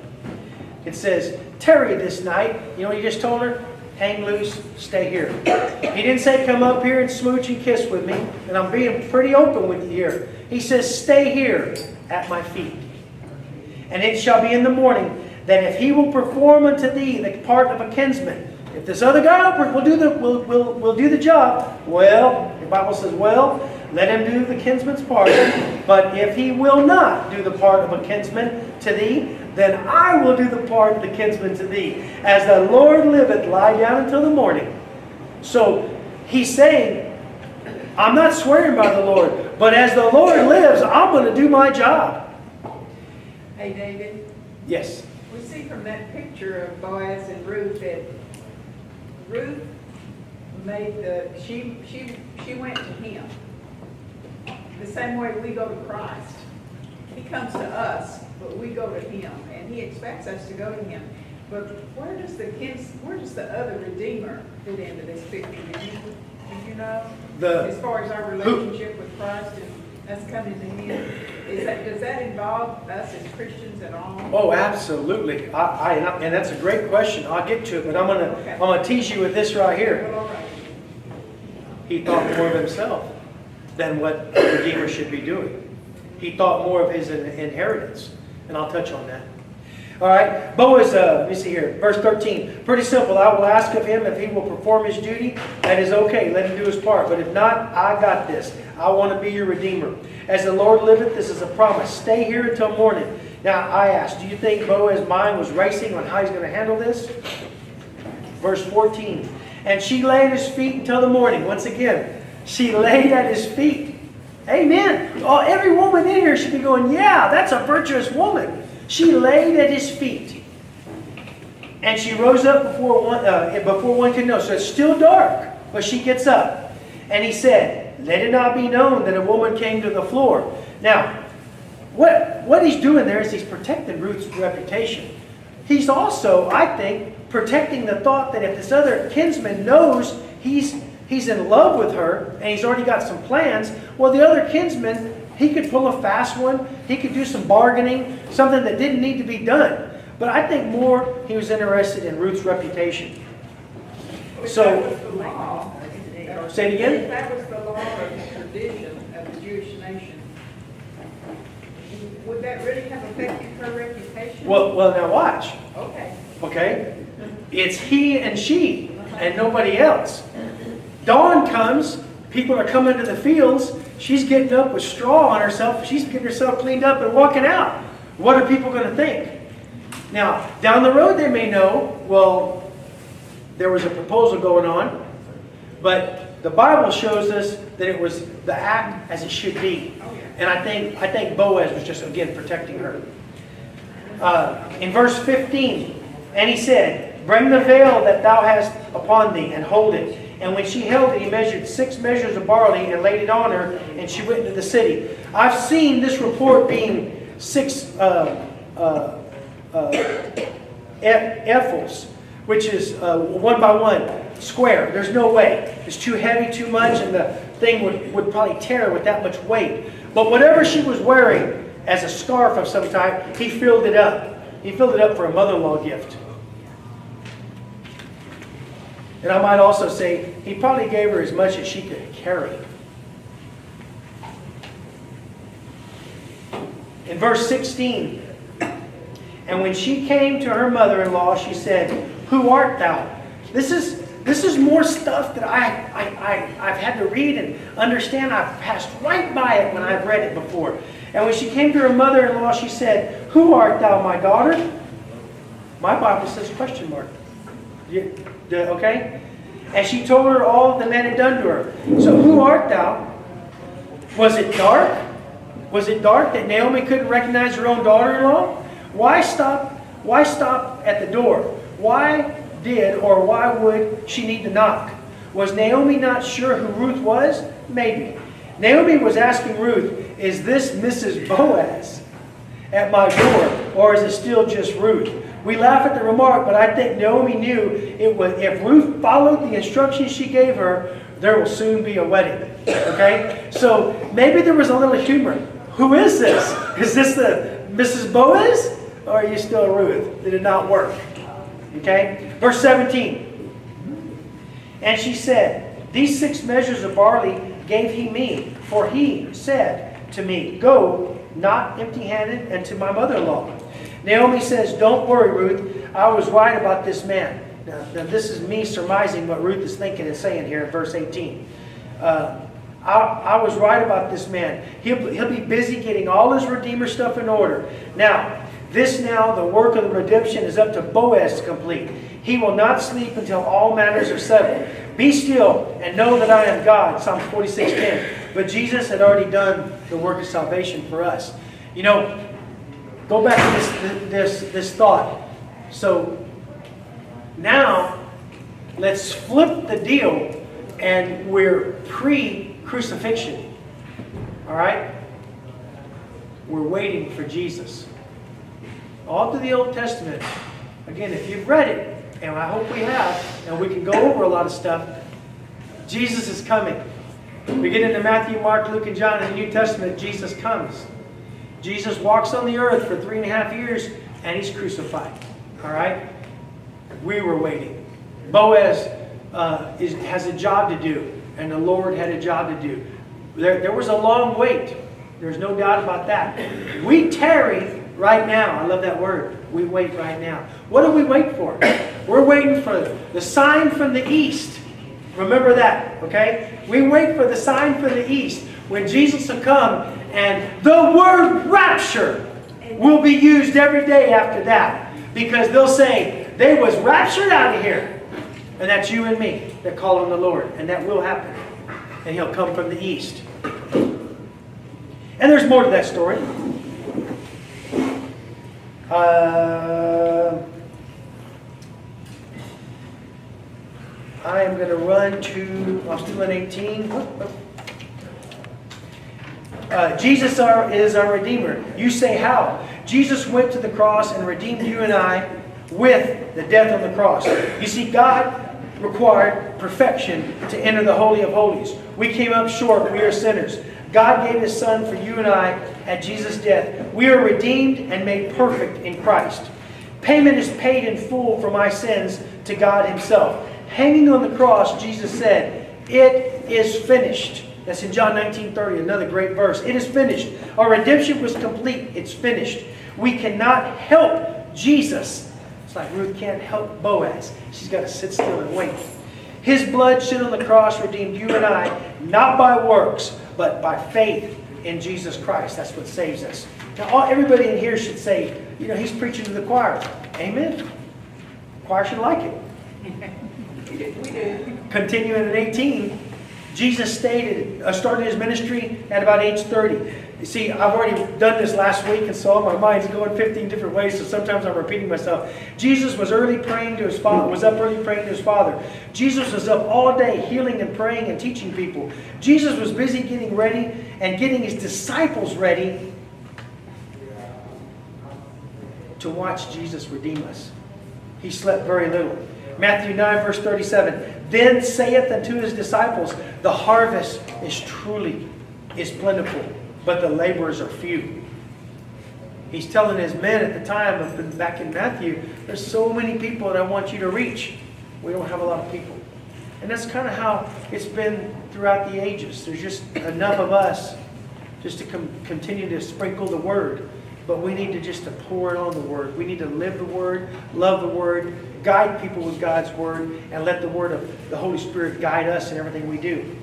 It says, tarry this night. You know what he just told her? Hang loose, stay here. He didn't say come up here and smooch and kiss with me. And I'm being pretty open with you here. He says, stay here at my feet. And it shall be in the morning that if he will perform unto thee the part of a kinsman, if this other guy will do the will, will, will do the job, well, the Bible says, well, let him do the kinsman's part. But if he will not do the part of a kinsman to thee, then I will do the part of the kinsman to thee. As the Lord liveth, lie down until the morning. So he's saying, I'm not swearing by the Lord, but as the Lord lives, I'm going to do my job. Hey, David, Yes. we see from that picture of Boaz and Ruth that Ruth made the, she, she, she went to him. The same way we go to Christ. He comes to us, but we go to him, and he expects us to go to him. But where does the kids, where does the other Redeemer fit into this picture? Do you, know? The- As far as our relationship with Christ and us coming to him, is that, does that involve us as Christians at all? Oh, absolutely. I, I, and that's a great question. I'll get to it, but I'm gonna, Okay. I'm gonna tease you with this right here. Well, right. He thought more of himself than what the Redeemer should be doing. He thought more of his inheritance, and I'll touch on that. All right, Boaz, uh, let me see here, verse 13. Pretty simple. I will ask of him if he will perform his duty. That is okay. Let him do his part. But if not, I got this. I want to be your Redeemer. As the Lord liveth, this is a promise. Stay here until morning. Now, I ask, do you think Boaz's mind was racing on how he's going to handle this? Verse 14. And she lay at his feet until the morning. Once again, she laid at his feet. Amen. Oh, every woman in here should be going, yeah, that's a virtuous woman. She laid at his feet. And she rose up before one, uh, before one could know. So it's still dark, but she gets up. And he said, let it not be known that a woman came to the floor. Now, what, what he's doing there is he's protecting Ruth's reputation. He's also, I think, protecting the thought that if this other kinsman knows he's, he's in love with her and he's already got some plans, well, the other kinsman, he could pull a fast one. He could do some bargaining, something that didn't need to be done. But I think more he was interested in Ruth's reputation. So, That was the law. say it again? That was the law and tradition of the Jewish nation. Would that really have affected her reputation? Well, well, now watch. Okay. Okay? It's he and she and nobody else. Dawn comes, people are coming to the fields, she's getting up with straw on herself, she's getting herself cleaned up and walking out. What are people going to think? Now, down the road they may know, well, there was a proposal going on, but the Bible shows us that it was the act as it should be. And I think, I think Boaz was just, again, protecting her. Uh, in verse 15, and he said, Bring the veil that thou hast upon thee, and hold it. And when she held it, he measured six measures of barley and laid it on her, and she went into the city. I've seen this report being six uh, uh, uh, ephels, which is uh, one by one, square. There's no way. It's too heavy, too much, and the thing would, would probably tear with that much weight. But whatever she was wearing as a scarf of some type, he filled it up. He filled it up for a mother-in-law gift. And I might also say, he probably gave her as much as she could carry. In verse 16, and when she came to her mother-in-law, she said, Who art thou? This is, this is more stuff that I, I, I, I've had to read and understand. I've passed right by it when I've read it before. And when she came to her mother-in-law, she said, Who art thou, my daughter? My Bible says question mark. Okay? And she told her all the man had done to her. So who art thou? Was it dark? Was it dark that Naomi couldn't recognize her own daughter-in-law? Why stop? Why stop at the door? Why did or why would she need to knock? Was Naomi not sure who Ruth was? Maybe. Naomi was asking Ruth, "Is this Mrs. Boaz at my door, or is it still just Ruth?" We laugh at the remark, but I think Naomi knew it was if Ruth followed the instructions she gave her, there will soon be a wedding. Okay? So maybe there was a little humor. Who is this? Is this the Mrs. Boaz? Or are you still Ruth? Did it not work? Okay? Verse 17. And she said, These six measures of barley gave he me, for he said to me, Go not empty handed and to my mother in law. Naomi says, Don't worry, Ruth. I was right about this man. Now, now this is me surmising what Ruth is thinking and saying here in verse 18. Uh, I, I was right about this man. He'll, he'll be busy getting all his Redeemer stuff in order. Now, this now, the work of the redemption is up to Boaz to complete. He will not sleep until all matters are settled. Be still and know that I am God, Psalm 46.10. But Jesus had already done the work of salvation for us. You know, go back to this, this, this thought. So, now, let's flip the deal and we're pre-crucifixion. All right? We're waiting for Jesus. All through the Old Testament. Again, if you've read it, and I hope we have, and we can go over a lot of stuff, Jesus is coming. We get into Matthew, Mark, Luke, and John in the New Testament, Jesus comes. Jesus walks on the earth for three and a half years, and he's crucified. All right? We were waiting. Boaz uh, is, has a job to do, and the Lord had a job to do. There, there was a long wait. There's no doubt about that. We tarry right now. I love that word. We wait right now. What do we wait for? We're waiting for the sign from the east. Remember that, okay? We wait for the sign from the east when Jesus will come and the word rapture will be used every day after that because they'll say they was raptured out of here. And that's you and me that call on the Lord. And that will happen. And he'll come from the east. And there's more to that story. Uh, I am going to run to, I'm still in 18. Uh, Jesus are, is our Redeemer. You say how? Jesus went to the cross and redeemed you and I with the death on the cross. You see, God required perfection to enter the Holy of Holies. We came up short. We are sinners. God gave His Son for you and I at Jesus' death. We are redeemed and made perfect in Christ. Payment is paid in full for my sins to God Himself. Hanging on the cross, Jesus said, It is finished. That's in John 19 30, another great verse. It is finished. Our redemption was complete. It's finished. We cannot help Jesus. It's like Ruth can't help Boaz. She's got to sit still and wait. His blood shed on the cross redeemed you and I, not by works, but by faith in Jesus Christ. That's what saves us. Now, all, everybody in here should say, you know, he's preaching to the choir. Amen. Choir should like it. We do. Continuing at 18, Jesus stated, uh, started his ministry at about age 30. You see, I've already done this last week, and so my mind's going 15 different ways, so sometimes I'm repeating myself. Jesus was early praying to his father, was up early praying to his father. Jesus was up all day healing and praying and teaching people. Jesus was busy getting ready and getting his disciples ready to watch Jesus redeem us. He slept very little. Matthew 9, verse 37. Then saith unto his disciples, The harvest is truly is plentiful, but the laborers are few. He's telling his men at the time, of back in Matthew, there's so many people that I want you to reach. We don't have a lot of people. And that's kind of how it's been throughout the ages. There's just enough of us just to continue to sprinkle the word. But we need to just to pour it on the word. We need to live the word, love the word, guide people with God's word, and let the word of the Holy Spirit guide us in everything we do.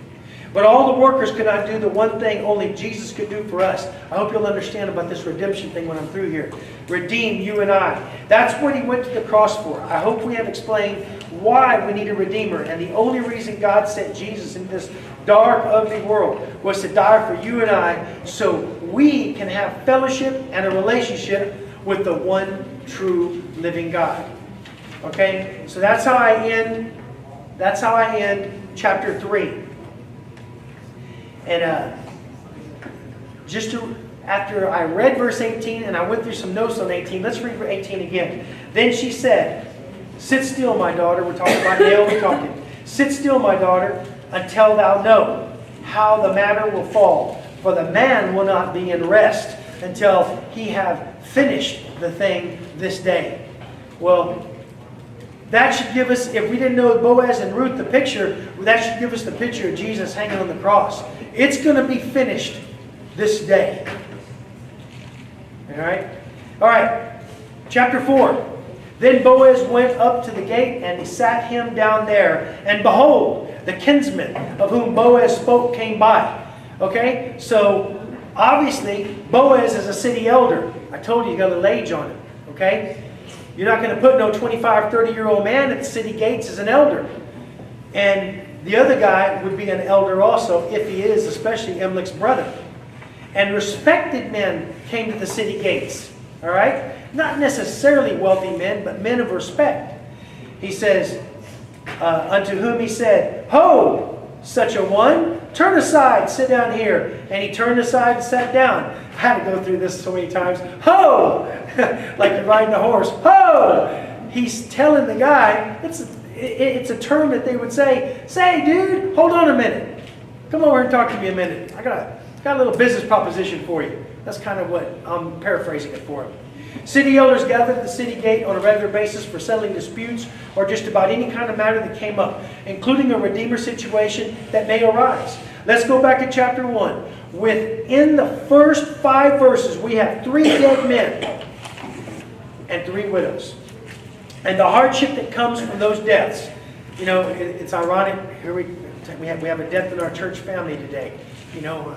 But all the workers could not do the one thing only Jesus could do for us. I hope you'll understand about this redemption thing when I'm through here. Redeem you and I. That's what he went to the cross for. I hope we have explained why we need a redeemer. And the only reason God sent Jesus into this dark, ugly world was to die for you and I so we can have fellowship and a relationship with the one true living God. Okay? So that's how I end that's how I end chapter 3. And uh, just to, after I read verse 18 and I went through some notes on 18, let's read 18 again. Then she said, Sit still, my daughter. We're talking about we're talking. Sit still, my daughter, until thou know how the matter will fall. For the man will not be in rest until he have finished the thing this day. Well, that should give us, if we didn't know Boaz and Ruth the picture, that should give us the picture of Jesus hanging on the cross. It's going to be finished this day. All right? All right. Chapter 4. Then Boaz went up to the gate and he sat him down there. And behold, the kinsman of whom Boaz spoke came by. Okay? So, obviously, Boaz is a city elder. I told you, you got a little age on him. Okay? You're not going to put no 25, 30 year old man at the city gates as an elder. And the other guy would be an elder also, if he is, especially Emlich's brother. And respected men came to the city gates. All right? Not necessarily wealthy men, but men of respect. He says, uh, unto whom he said, Ho, such a one, turn aside, sit down here. And he turned aside and sat down. I had to go through this so many times. Ho! like you're riding a horse. Ho! He's telling the guy, it's a, it's a term that they would say, say, dude, hold on a minute. Come over and talk to me a minute. I got a, got a little business proposition for you. That's kind of what I'm paraphrasing it for him. City elders gathered at the city gate on a regular basis for settling disputes or just about any kind of matter that came up, including a redeemer situation that may arise. Let's go back to chapter 1. Within the first five verses, we have three dead men and three widows. And the hardship that comes from those deaths. You know, it, it's ironic. Here we, we, have, we have a death in our church family today. You know,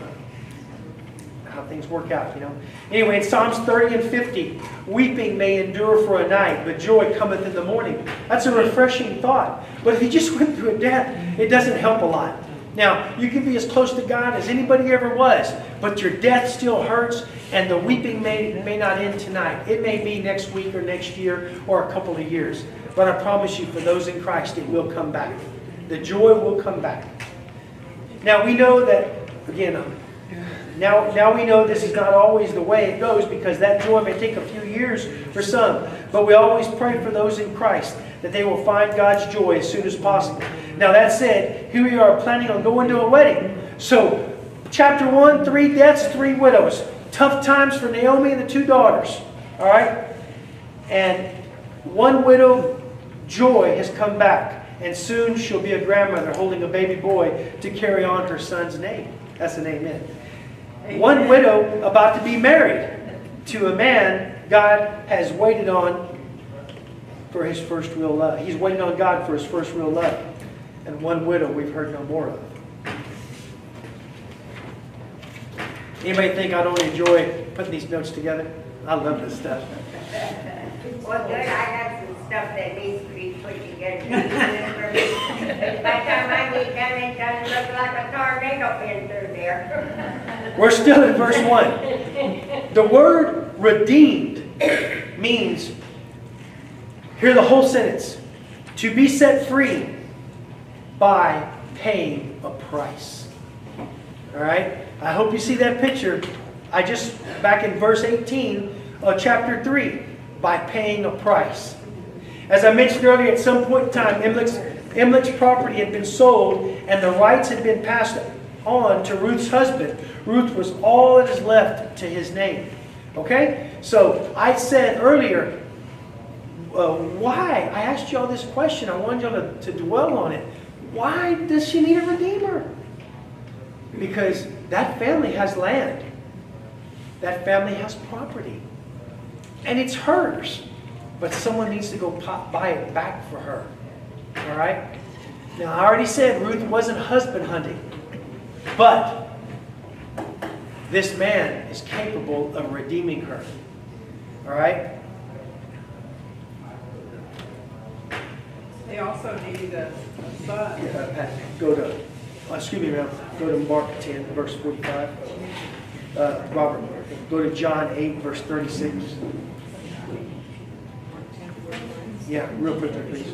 how things work out, you know. Anyway, in Psalms 30 and 50, weeping may endure for a night, but joy cometh in the morning. That's a refreshing thought. But if you just went through a death, it doesn't help a lot. Now, you can be as close to God as anybody ever was, but your death still hurts, and the weeping may, may not end tonight. It may be next week or next year or a couple of years. But I promise you, for those in Christ, it will come back. The joy will come back. Now, we know that, again, Now, now we know this is not always the way it goes because that joy may take a few years for some. But we always pray for those in Christ that they will find God's joy as soon as possible. Now that said, here we are planning on going to a wedding. So, chapter 1, three deaths, three widows. Tough times for Naomi and the two daughters. All right? And one widow, joy, has come back. And soon she'll be a grandmother holding a baby boy to carry on her son's name. That's an amen. One widow about to be married to a man God has waited on for his first real love. He's waiting on God for his first real love. And one widow we've heard no more of. Anybody think I don't enjoy putting these notes together? I love this stuff. Well, good, I stuff that needs to be put together. By the time I get done, it doesn't look like a tornado been through there. We're still in verse 1. The word redeemed means, hear the whole sentence, to be set free by paying a price. All right? I hope you see that picture. I just, back in verse 18 of chapter 3, by paying a price. As I mentioned earlier, at some point in time, Imlich's, property had been sold and the rights had been passed on to Ruth's husband. Ruth was all that is left to his name. Okay? So I said earlier, uh, why? I asked y'all this question. I wanted y'all to, to dwell on it. Why does she need a redeemer? Because that family has land. That family has property. And it's hers. But someone needs to go pop, buy it back for her. All right? Now, I already said Ruth wasn't husband hunting. But this man is capable of redeeming her. All right? They also needed a a son. Uh, Pat, Go to, uh, excuse me, ma'am, go to Mark 10, verse 45. Uh, Robert, go to John 8, verse 36. Yeah, real quickly, please.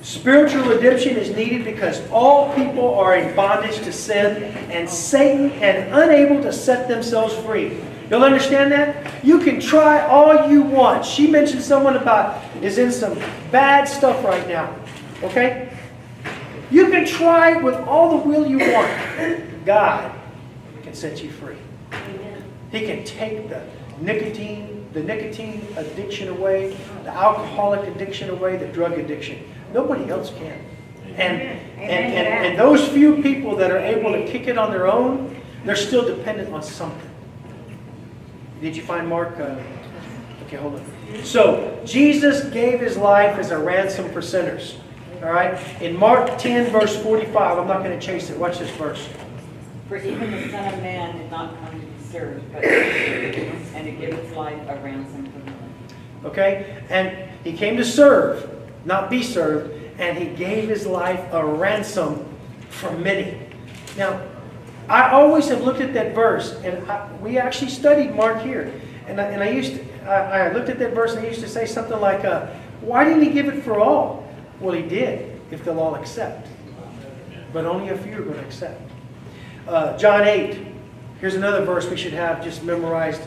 Spiritual redemption is needed because all people are in bondage to sin and Satan and unable to set themselves free. You'll understand that? You can try all you want. She mentioned someone about is in some bad stuff right now. Okay? You can try with all the will you want. God can set you free. He can take the nicotine, the nicotine addiction away, the alcoholic addiction away, the drug addiction. Nobody else can. And, and, and, and those few people that are able to kick it on their own, they're still dependent on something. Did you find Mark? Uh, okay, hold on. So, Jesus gave his life as a ransom for sinners. All right? In Mark 10, verse 45, I'm not going to chase it. Watch this verse. For even the Son of Man did not come served, but and to give his life a ransom for many. Okay? And he came to serve, not be served, and he gave his life a ransom for many. Now, I always have looked at that verse, and I, we actually studied Mark here. And I, and I used to, I, I looked at that verse and I used to say something like, uh, why didn't he give it for all? Well, he did, if they'll all accept. But only a few are going to accept. Uh, John 8. Here's another verse we should have just memorized.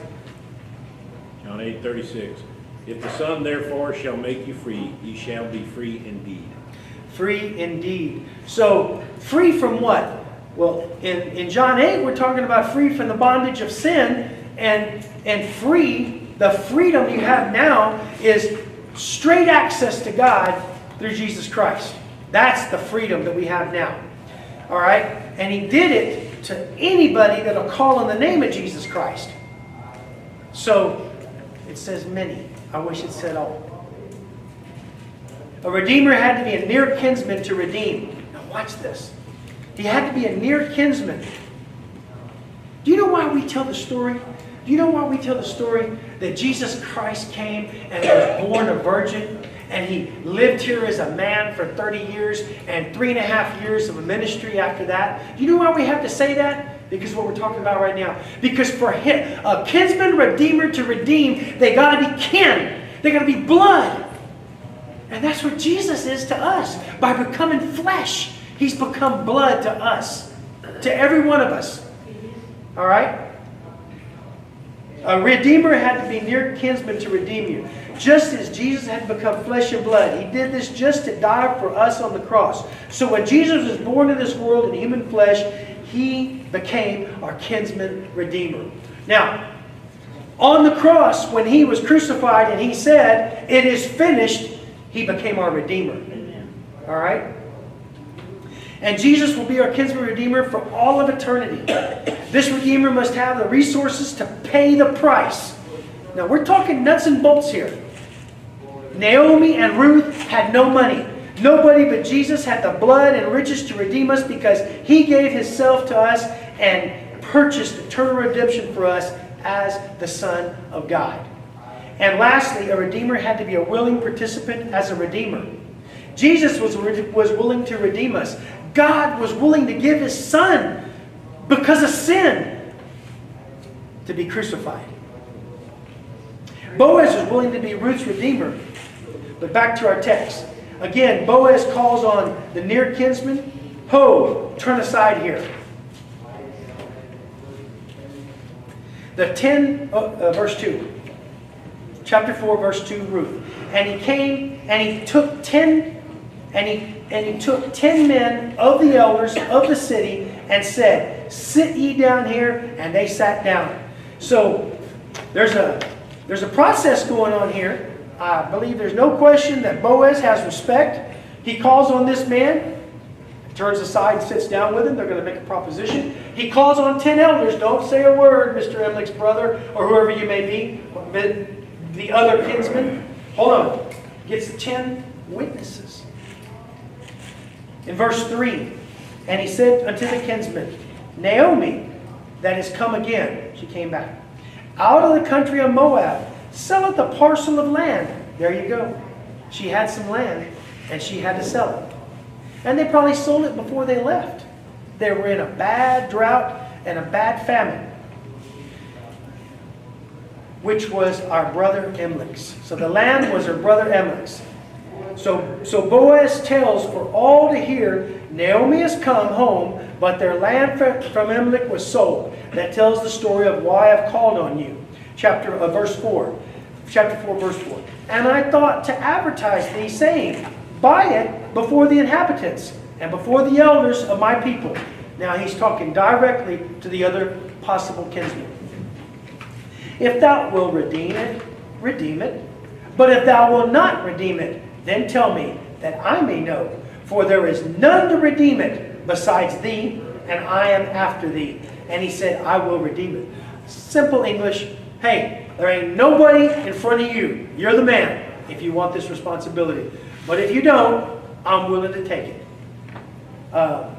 John 8, 36. If the Son therefore shall make you free, ye shall be free indeed. Free indeed. So, free from what? Well, in, in John 8, we're talking about free from the bondage of sin, and, and free, the freedom you have now is straight access to God through Jesus Christ. That's the freedom that we have now. All right? And He did it to anybody that'll call on the name of Jesus Christ. So, it says many. I wish it said all. A redeemer had to be a near kinsman to redeem. Now, watch this. He had to be a near kinsman. Do you know why we tell the story? Do you know why we tell the story that Jesus Christ came and was born a virgin and he lived here as a man for 30 years and three and a half years of a ministry after that? Do you know why we have to say that? Because what we're talking about right now. Because for him, a kinsman redeemer to redeem, they got to be kin. They got to be blood. And that's what Jesus is to us. By becoming flesh, he's become blood to us, to every one of us. All right? A redeemer had to be near kinsman to redeem you. Just as Jesus had become flesh and blood, he did this just to die for us on the cross. So when Jesus was born in this world in human flesh, he became our kinsman redeemer. Now, on the cross, when he was crucified and he said, It is finished, he became our redeemer. All right? And Jesus will be our kinsman redeemer for all of eternity. This redeemer must have the resources to pay the price. Now, we're talking nuts and bolts here. Naomi and Ruth had no money. Nobody but Jesus had the blood and riches to redeem us because he gave himself to us and purchased eternal redemption for us as the Son of God. And lastly, a redeemer had to be a willing participant as a redeemer. Jesus was, was willing to redeem us. God was willing to give his son because of sin to be crucified. Boaz was willing to be Ruth's redeemer. But back to our text. Again, Boaz calls on the near kinsman. Ho, turn aside here. The 10, uh, verse 2. Chapter 4, verse 2, Ruth. And he came and he took 10, and he, and he took 10 men of the elders of the city and said, Sit ye down here. And they sat down. So there's a, there's a process going on here. I believe there's no question that Boaz has respect. He calls on this man, turns aside and sits down with him. They're going to make a proposition. He calls on 10 elders. Don't say a word, Mr. Emlich's brother, or whoever you may be, the other kinsman. Hold on. Gets 10 witnesses. In verse 3, and he said unto the kinsman, Naomi, that is come again, she came back, out of the country of Moab, selleth a parcel of land. There you go. She had some land, and she had to sell it. And they probably sold it before they left. They were in a bad drought and a bad famine, which was our brother Emlich's. So the land was her brother Emlich's. So, so Boaz tells for all to hear, Naomi has come home, but their land from Emlich was sold. That tells the story of why I've called on you. Chapter uh, verse 4. Chapter 4, verse 4. And I thought to advertise thee, saying, Buy it before the inhabitants and before the elders of my people. Now he's talking directly to the other possible kinsmen. If thou wilt redeem it, redeem it. But if thou wilt not redeem it, then tell me, that I may know. For there is none to redeem it besides thee, and I am after thee. And he said, I will redeem it. Simple English. Hey, there ain't nobody in front of you. You're the man if you want this responsibility. But if you don't, I'm willing to take it. Uh,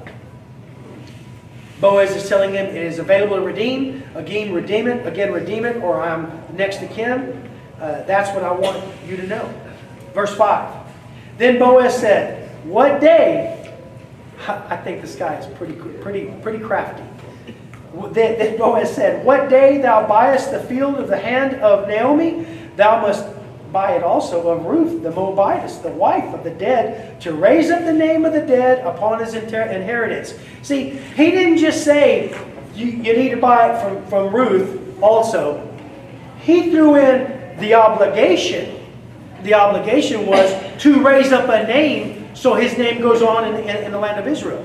Boaz is telling him it is available to redeem. Again, redeem it. Again, redeem it, or I'm next to kin. Uh, that's what I want you to know. Verse 5. Then Boaz said, What day? I think this guy is pretty, pretty, pretty crafty. Then Boaz said, What day thou buyest the field of the hand of Naomi, thou must buy it also of Ruth the Moabitess, the wife of the dead, to raise up the name of the dead upon his inheritance. See, he didn't just say, you, you need to buy it from, from Ruth also. He threw in the obligation the obligation was to raise up a name so his name goes on in, in, in the land of Israel.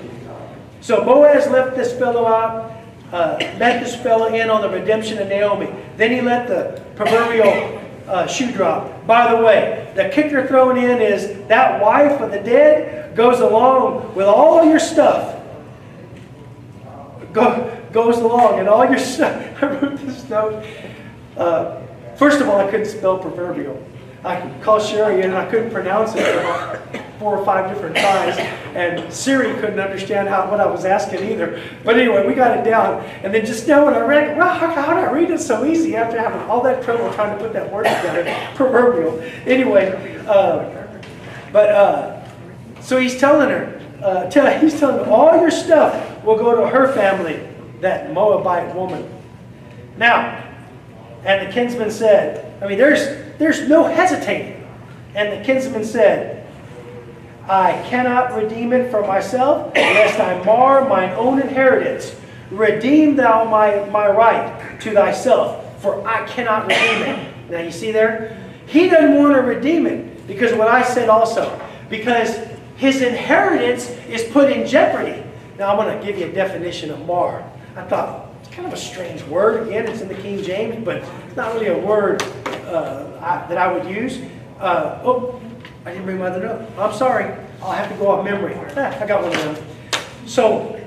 So Boaz left this fellow out, uh, met this fellow in on the redemption of Naomi. Then he let the proverbial uh, shoe drop. By the way, the kicker thrown in is that wife of the dead goes along with all your stuff. Go, goes along and all your stuff. I wrote this note. Uh, first of all, I couldn't spell proverbial. I called Sherry and I couldn't pronounce it for four or five different times. And Siri couldn't understand how, what I was asking either. But anyway, we got it down. And then just now when I read it, wow, how, how did I read it so easy after having all that trouble trying to put that word together? Proverbial. Anyway, uh, but uh, so he's telling her, uh, tell, he's telling her, all your stuff will go to her family, that Moabite woman. Now, and the kinsman said, I mean, there's there's no hesitating. And the kinsman said, I cannot redeem it for myself, lest I mar mine own inheritance. Redeem thou my, my right to thyself, for I cannot redeem it. Now you see there? He doesn't want to redeem it because what I said also. Because his inheritance is put in jeopardy. Now I'm going to give you a definition of mar. I thought, kind of a strange word. Again, it's in the King James, but it's not really a word uh, I, that I would use. Uh, oh, I didn't bring my other note. I'm sorry. I'll have to go off memory. Ah, I got one of them. So,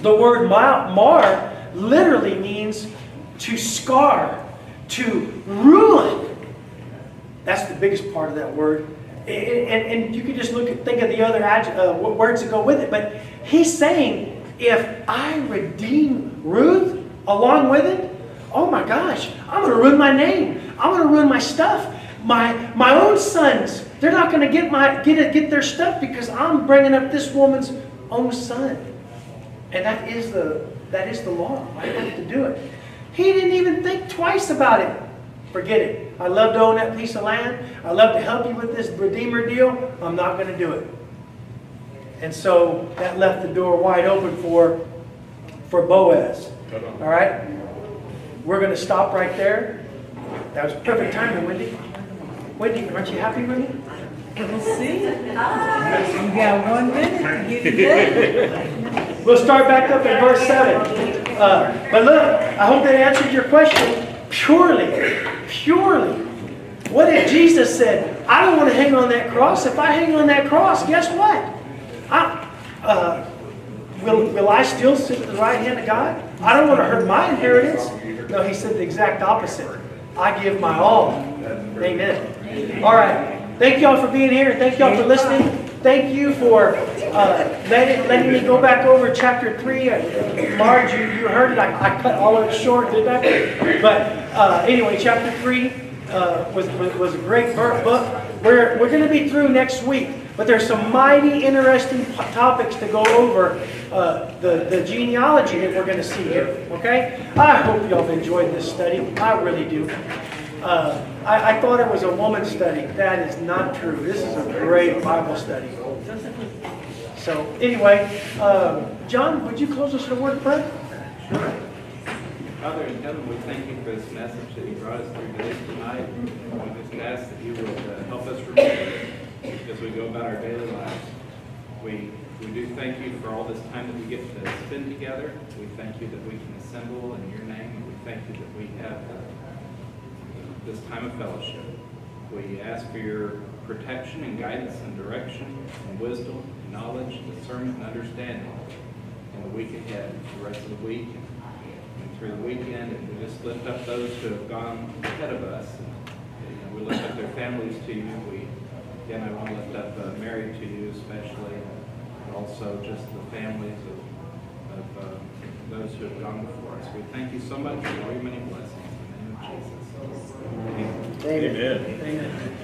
the word mar, literally means to scar, to ruin. That's the biggest part of that word. And, and, and you can just look at, think of the other uh, words that go with it. But he's saying, if I redeem Ruth along with it, oh my gosh, I'm going to ruin my name. I'm going to ruin my stuff. My, my own sons, they're not going to get, my, get, get their stuff because I'm bringing up this woman's own son. And that is the, that is the law. I have to do it. He didn't even think twice about it. Forget it. I love to own that piece of land. I love to help you with this Redeemer deal. I'm not going to do it. And so that left the door wide open for, for Boaz. All right? We're going to stop right there. That was perfect timing, Wendy. Wendy, aren't you happy with me? We'll see. You got one minute to get it done. We'll start back up in verse 7. Uh, but look, I hope that answered your question. Purely, purely. What if Jesus said, I don't want to hang on that cross? If I hang on that cross, guess what? I, uh, will, will I still sit at the right hand of God? I don't want to hurt my inheritance. No, he said the exact opposite. I give my all. Amen. All right. Thank y'all for being here. Thank y'all for listening. Thank you for uh, letting, letting me go back over chapter 3. Uh, Marge, you, you heard it. I, I cut all of it short, did I? But uh, anyway, chapter 3 uh, was, was, was a great book. We're, we're going to be through next week. But there's some mighty interesting topics to go over uh, the, the genealogy that we're going to see here. Okay? I hope y'all enjoyed this study. I really do. Uh, I, I, thought it was a woman study. That is not true. This is a great Bible study. So anyway, uh, John, would you close us in a word of prayer? Sure. Father in heaven, we thank you for this message that you brought us through today tonight. We just ask that you would uh, help us remember as we go about our daily lives. We, we do thank you for all this time that we get to spend together. We thank you that we can assemble in your name, and we thank you that we have uh, this time of fellowship. We ask for your protection and guidance and direction and wisdom, and knowledge, discernment, and understanding in the week ahead, the rest of the week, through the weekend. And we just lift up those who have gone ahead of us. And, you know, we lift up their families to you. We Again, I want to lift up uh, Mary to you especially, and also just the families of, of uh, those who have gone before us. We thank you so much for all your many blessings. In the name of Jesus. Amen.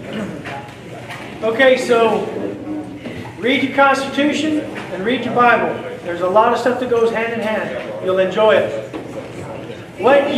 Amen. Okay, so read your Constitution and read your Bible. There's a lot of stuff that goes hand in hand. You'll enjoy it. What